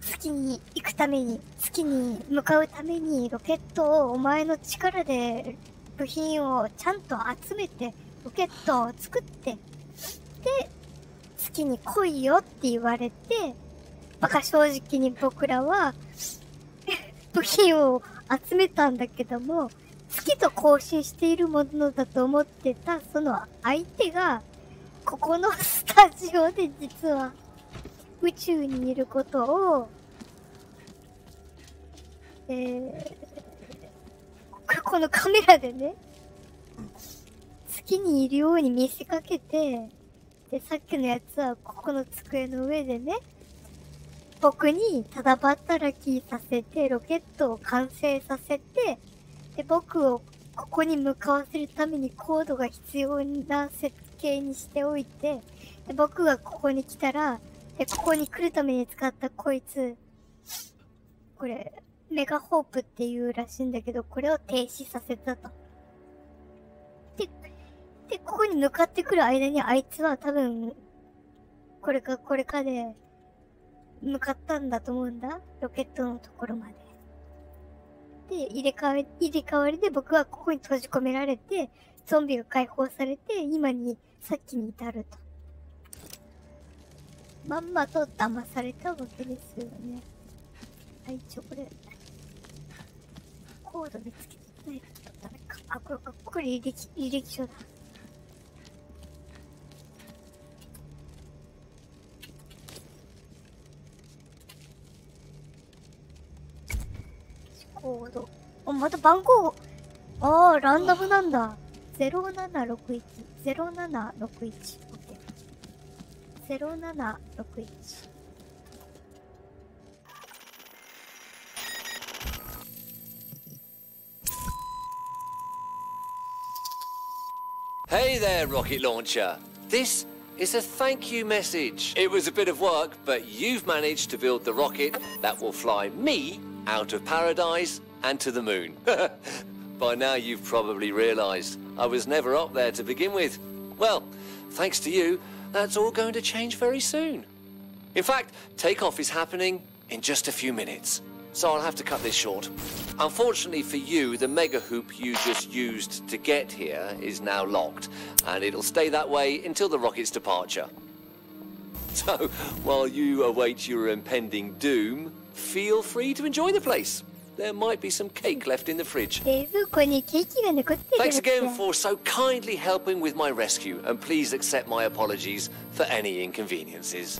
月に行くために月に向かうためにロケットをお前の力で部品をちゃんと集めてロケットを作ってで月に来いよって言われて馬鹿正直に僕らは部品を集めたんだけども月と交信しているものだと思ってたその相手が、ここのスタジオで実は宇宙にいることを、えー、このカメラでね、月にいるように見せかけて、で、さっきのやつはここの机の上でね、僕にただ働きさせて、ロケットを完成させて、で、僕をここに向かわせるためにコードが必要な設計にしておいて、で、僕がここに来たら、で、ここに来るために使ったこいつ、これ、メガホープっていうらしいんだけど、これを停止させたと。で、で、ここに向かってくる間にあいつは多分、これかこれかで、向かったんだと思うんだ。ロケットのところまで。で、入れ替わり、入れ替わりで僕はここに閉じ込められて、ゾンビが解放されて、今に、さっきに至ると。まんまと騙されたわけですよね。はい、一応これ、コード見つけてないとダメか。あ、これ、これ履歴、履歴書だ。コード。あ、また番号。ああ、ランダムなんだ。0761。0761。OK。0761。Hey there, rocket launcher. This is a thank you message. It was a bit of work, but you've managed to build the rocket that will fly me out of paradise and to the moon. By now you've probably realised I was never up there to begin with. Well, thanks to you, that's all going to change very soon. In fact, takeoff is happening in just a few minutes, so I'll have to cut this short. Unfortunately for you, the mega hoop you just used to get here is now locked, and it'll stay that way until the rocket's departure. So, while you await your impending doom, feel free to enjoy the place. There might be some cake left in the fridge. Thanks again for so kindly helping with my rescue, and please accept my apologies for any inconveniences.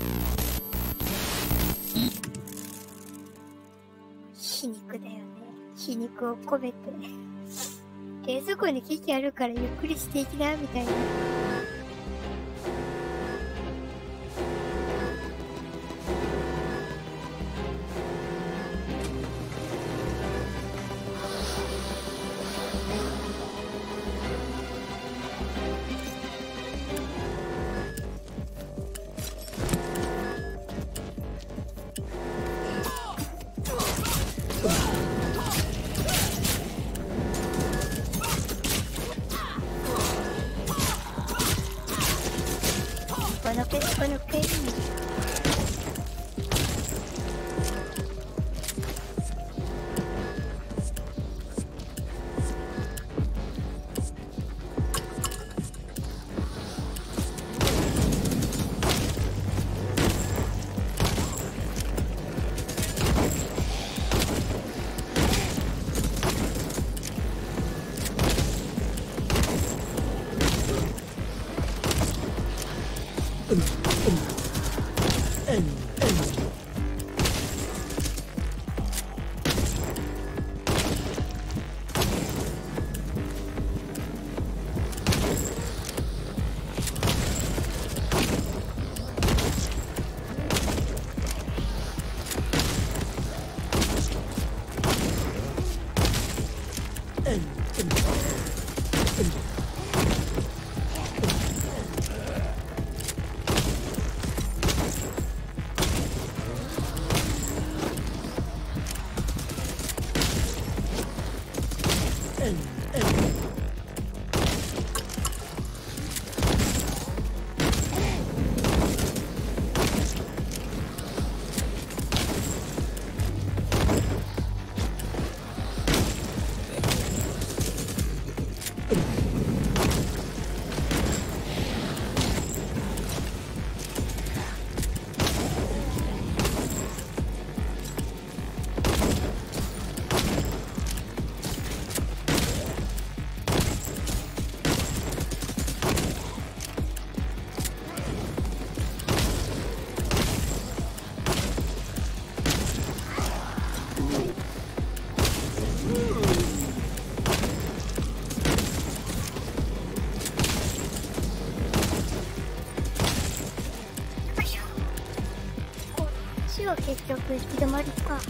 結局行き止まりか。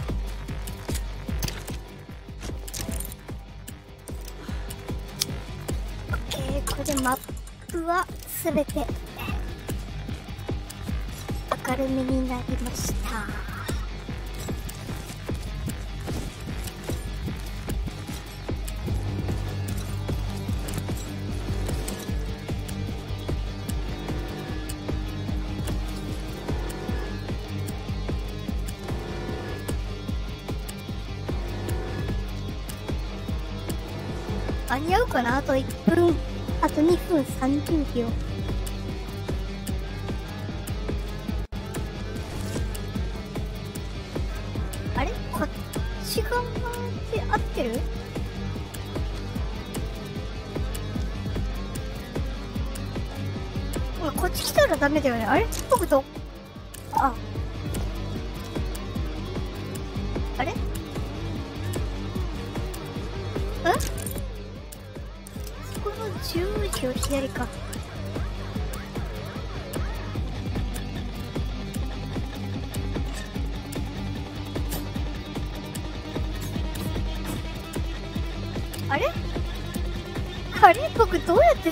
えこれマップは全て明るめになりました。に合うかなあと1分、あと2分30秒。あれ？こっち側で合ってる？こっち来たらダメだよね。あれ？僕と、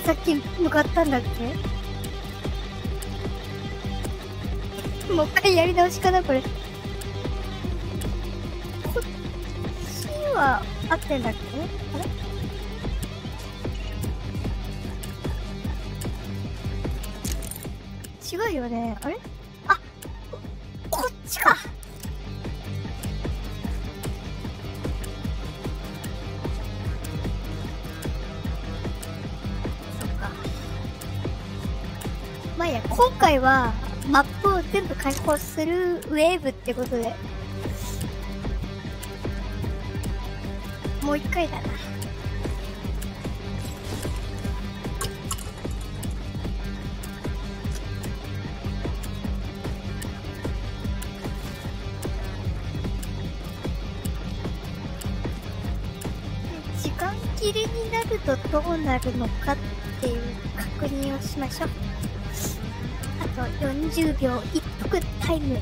さっき向かったんだっけ？もう一回やり直しかなこれ。こっちは合ってんだっけ？回はマップを全部開放するウェーブってことで。もう一回だな。時間切りになるとどうなるのかっていう確認をしましょう。40秒一服タイム。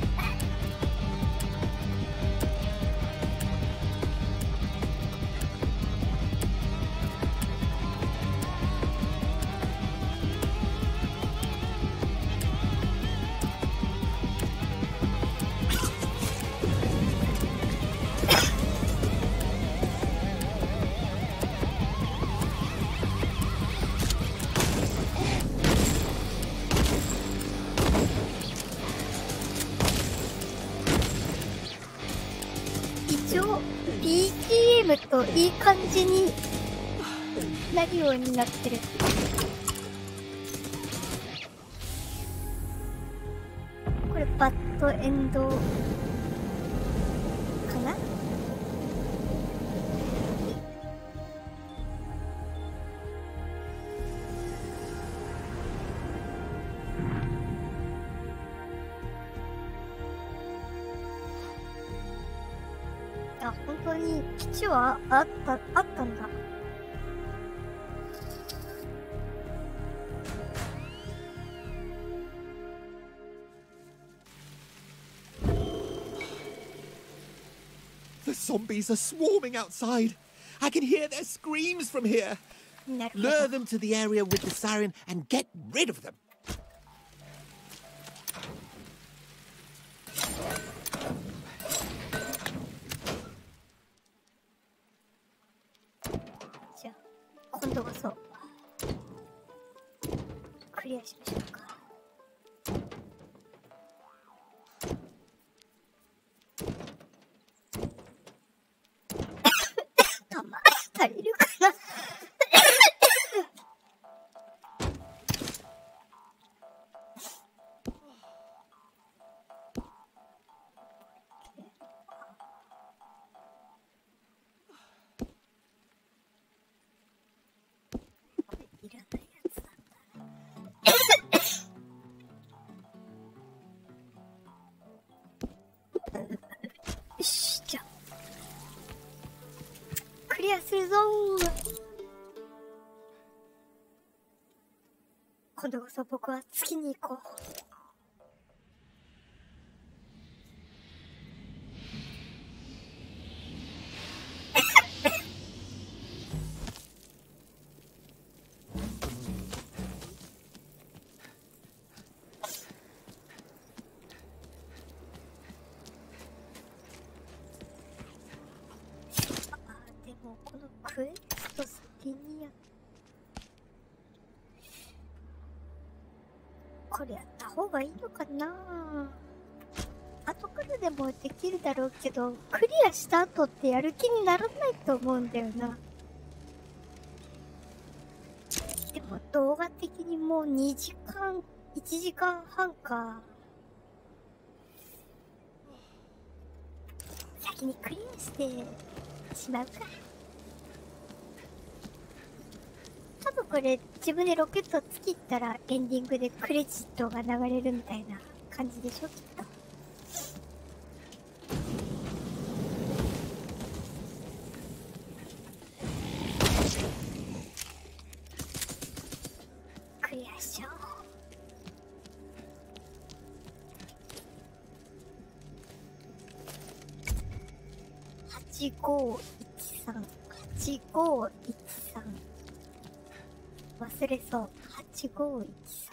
感じになるようになってる。The zombies are swarming outside. I can hear their screams from here. Lure them to the area with the siren and get rid of them. するぞ今度こそ僕は月に行こう。方がいいのかな。後からでもできるだろうけどクリアした後ってやる気にならないと思うんだよな。でも動画的にもう2時間1時間半か。先にクリアしてしまうか。多分これ自分でロケット突きったらエンディングでクレジットが流れるみたいな感じでしょきっと。れそう。8513。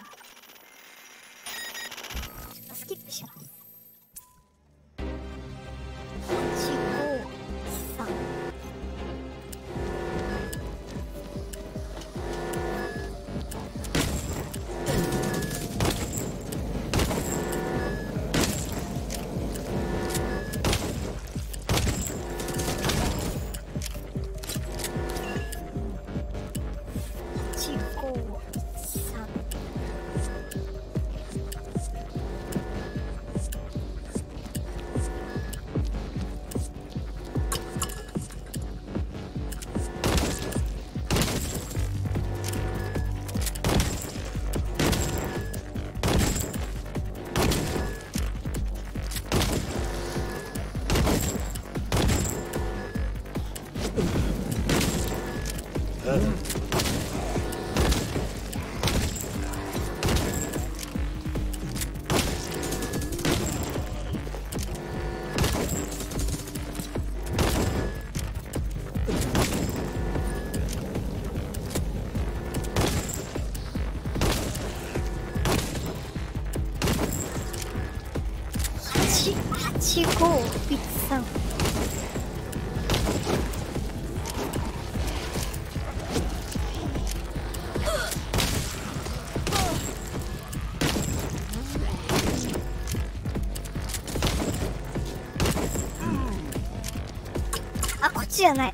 じゃない。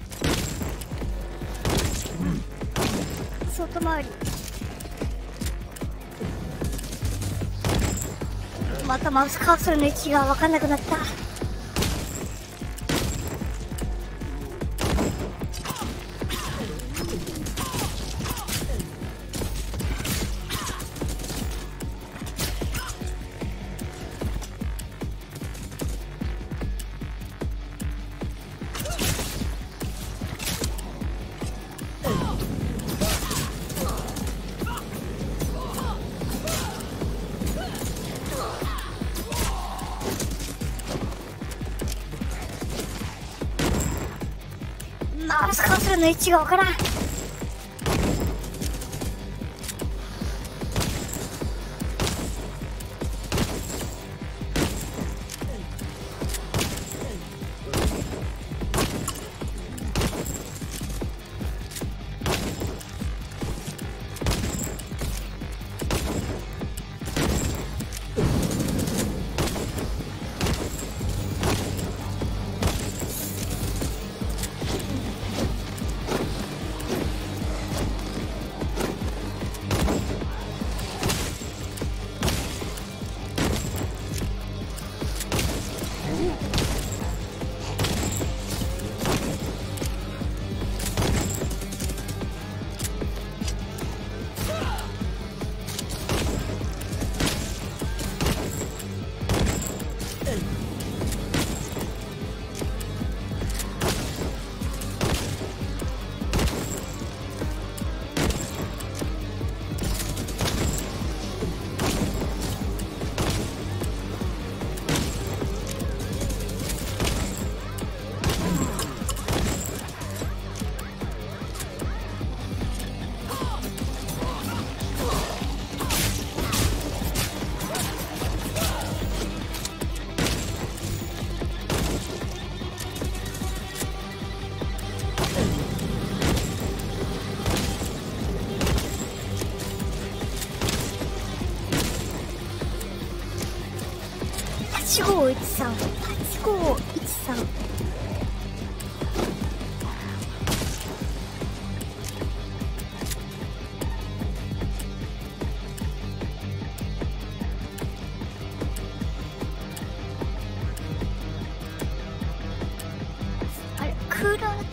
外回り。またマウスカーソルの位置が分かんなくなった。の位置がわからん。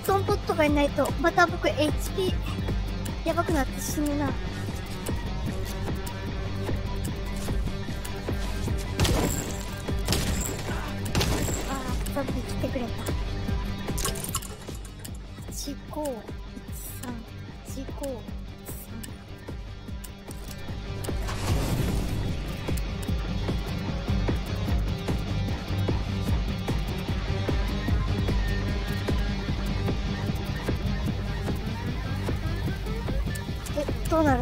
ゾンボットがいないと、また僕 HP、やばくなって死ぬな。ああ、ゾンビ来てくれた。執行。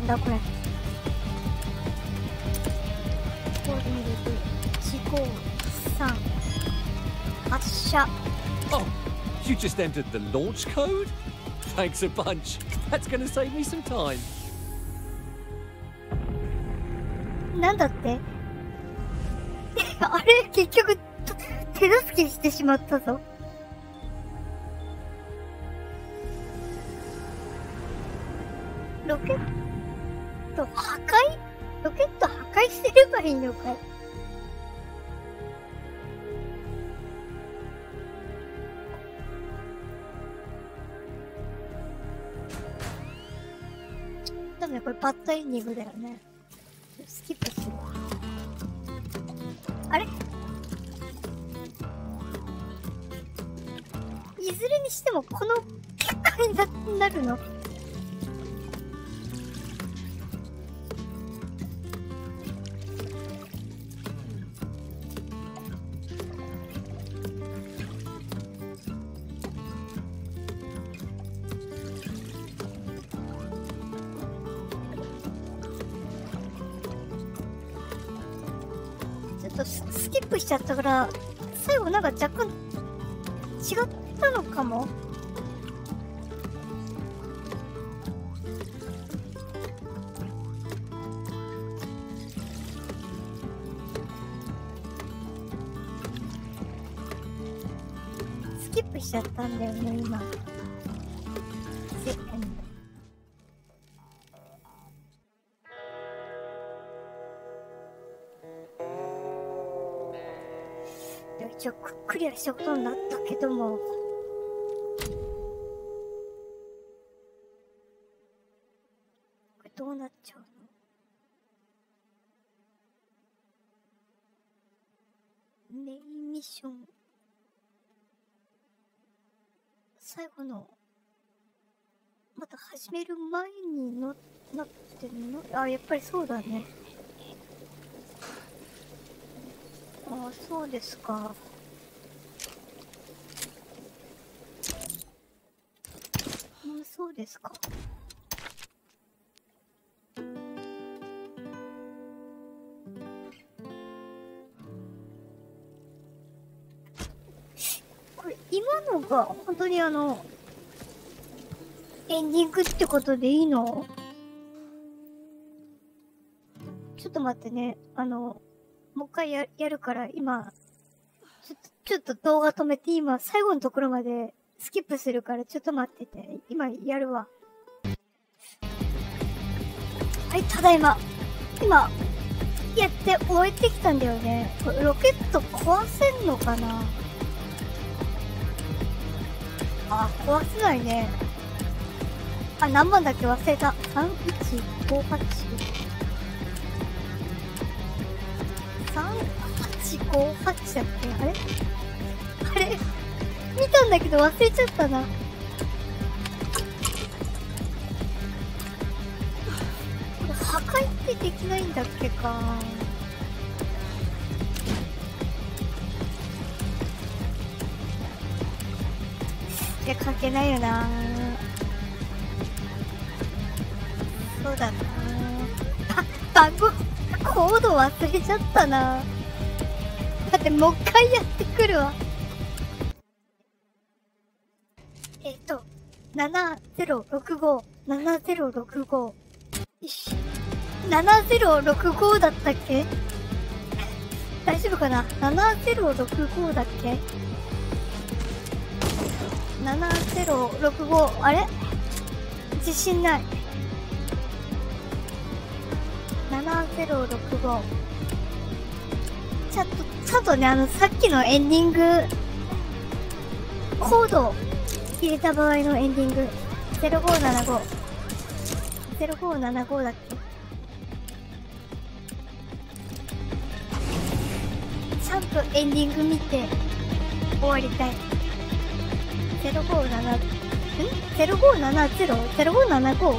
だこれ発射 Oh, you just entered the launch code? Thanks a bunch. That's gonna save me some time. なんだってあれ結局手助けしてしまったぞ。2部だよね。スキップする。あれ？いずれにしてもこの結果になるの？ちゃったから、最後なんか若干違ったのかも。一応クリアしたことになったけども、これどうなっちゃうの？メインミッション、最後の、また始める前にのなってるの？あ、やっぱりそうだね。あ、そうですか。そうですか。これ、今のが本当にあの、エンディングってことでいいの？ちょっと待ってね。あの、もう一回ややるから、今、ちょっと、ちょっと動画止めて、今、最後のところまでスキップするからちょっと待ってて。今やるわ。はい、ただいま。今、やって終えてきたんだよね。ロケット壊せんのかなあ、壊せないね。あ、何番だっけ忘れた。3158。3858だっけ？あれ？あれ？見たんだけど忘れちゃったな。破壊ってできないんだっけか。いや関係ないよな。そうだな。あ番号コード忘れちゃったな。だってもう一回やってくるわ。えっと、7065、7065。7065だったっけ？大丈夫かな ?7065 だっけ ?7065、あれ？自信ない。7065。ちょっと、ちょっとね、あの、さっきのエンディング、コード、切れた場合のエンディング。0575 0575だっけ？ちゃんとエンディング見て終わりたい。057ん ?0570?0575?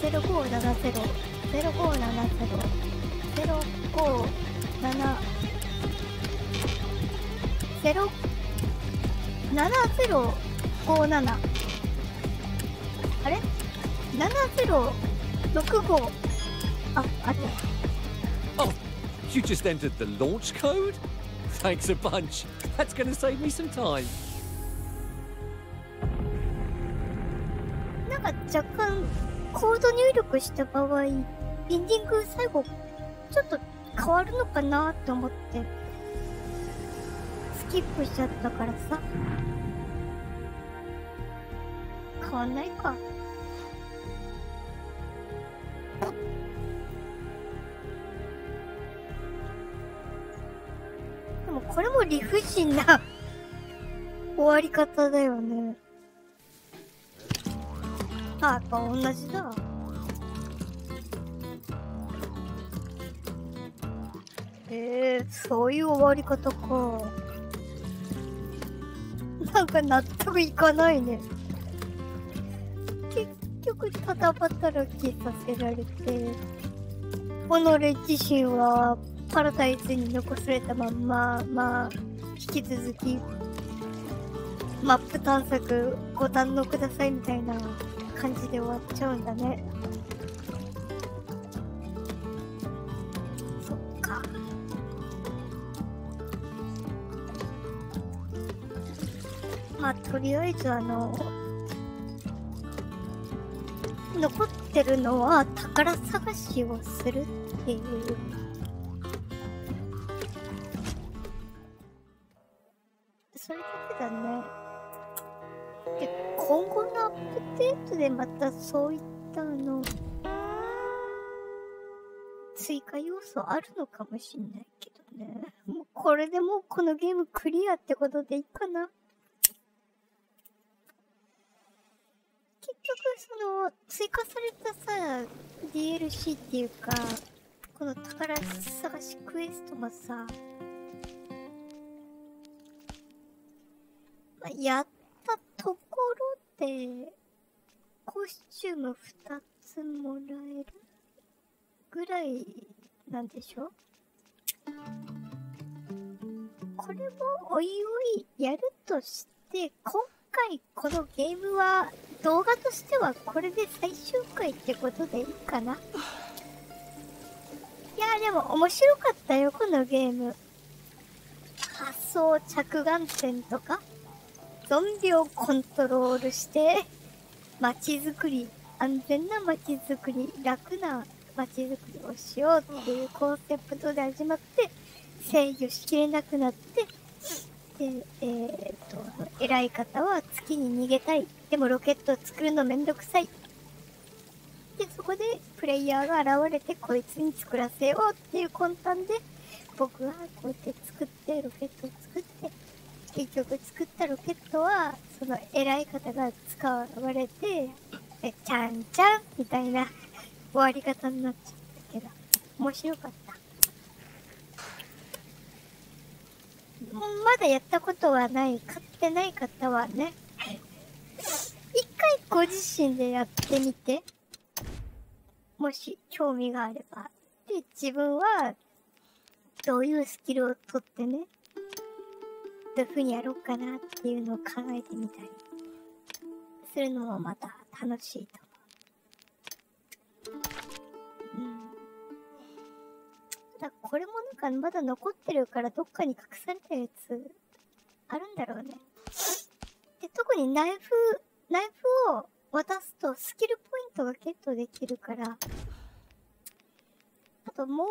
0570 0570 0570 0575 7057。あれ ?7065。あ、あった。Oh, you just entered the launch code? Thanks a bunch. That's gonna save me some time. なんか若干コード入力した場合、エンディング最後ちょっと変わるのかなって思って、スキップしちゃったからさ。変わんないか。でもこれも理不尽な 終わり方だよね。あ、やっぱ同じだ。えー、そういう終わり方か。なんか納得いかないね。結局、ただ働きさせられて、己自身はパラダイスに残されたまんま、まあ、引き続き、マップ探索ご堪能くださいみたいな感じで終わっちゃうんだね。まあ、とりあえずあの、残ってるのは宝探しをするっていう。それだけだね。で、今後のアップデートでまたそういったあの、追加要素あるのかもしんないけどね。もうこれでもうこのゲームクリアってことでいいかな。局その、追加されたさ、DLC っていうか、この宝探しクエストもさ、ま、やったところで、コスチューム2つもらえるぐらいなんでしょ？これもおいおいやるとしで、今回このゲームは動画としてはこれで最終回ってことでいいかな？いやでも面白かったよ、このゲーム。発想着眼点とか、ゾンビをコントロールして、街づくり、安全な街づくり、楽な街づくりをしようっていうコンセプトで始まって、制御しきれなくなって、で、えー、っと、偉い方は月に逃げたい。でもロケットを作るのめんどくさい。で、そこでプレイヤーが現れてこいつに作らせようっていう魂胆で、僕はこうやって作って、ロケットを作って、結局作ったロケットは、その偉い方が使われて、え、ちゃんちゃんみたいな終わり方になっちゃったけど、面白かった。まだやったことはない、買ってない方はね、一回ご自身でやってみて、もし興味があれば。で、自分は、どういうスキルを取ってね、どういう風にやろうかなっていうのを考えてみたりするのもまた楽しいとだこれもなんかまだ残ってるからどっかに隠されたやつあるんだろうね。で、特にナイフ、ナイフを渡すとスキルポイントがゲットできるから、あともう2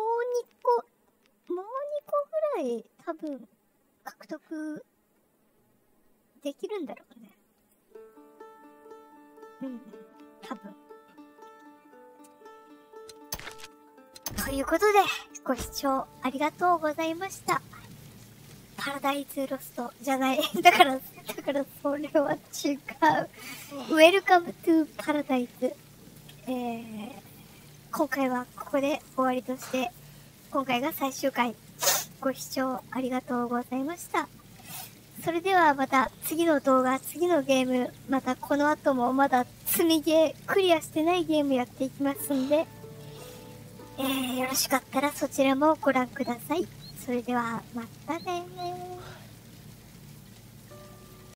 個、もう2個ぐらい多分獲得できるんだろうね。うん、多分。ということで、ご視聴ありがとうございました。パラダイスロストじゃない。だから、だからそれは違う。ウェルカムトゥパラダイス。えー、今回はここで終わりとして、今回が最終回。ご視聴ありがとうございました。それではまた次の動画、次のゲーム、またこの後もまだ積みゲー、クリアしてないゲームやっていきますんで、えー、よろしかったらそちらもご覧ください。それでは、またね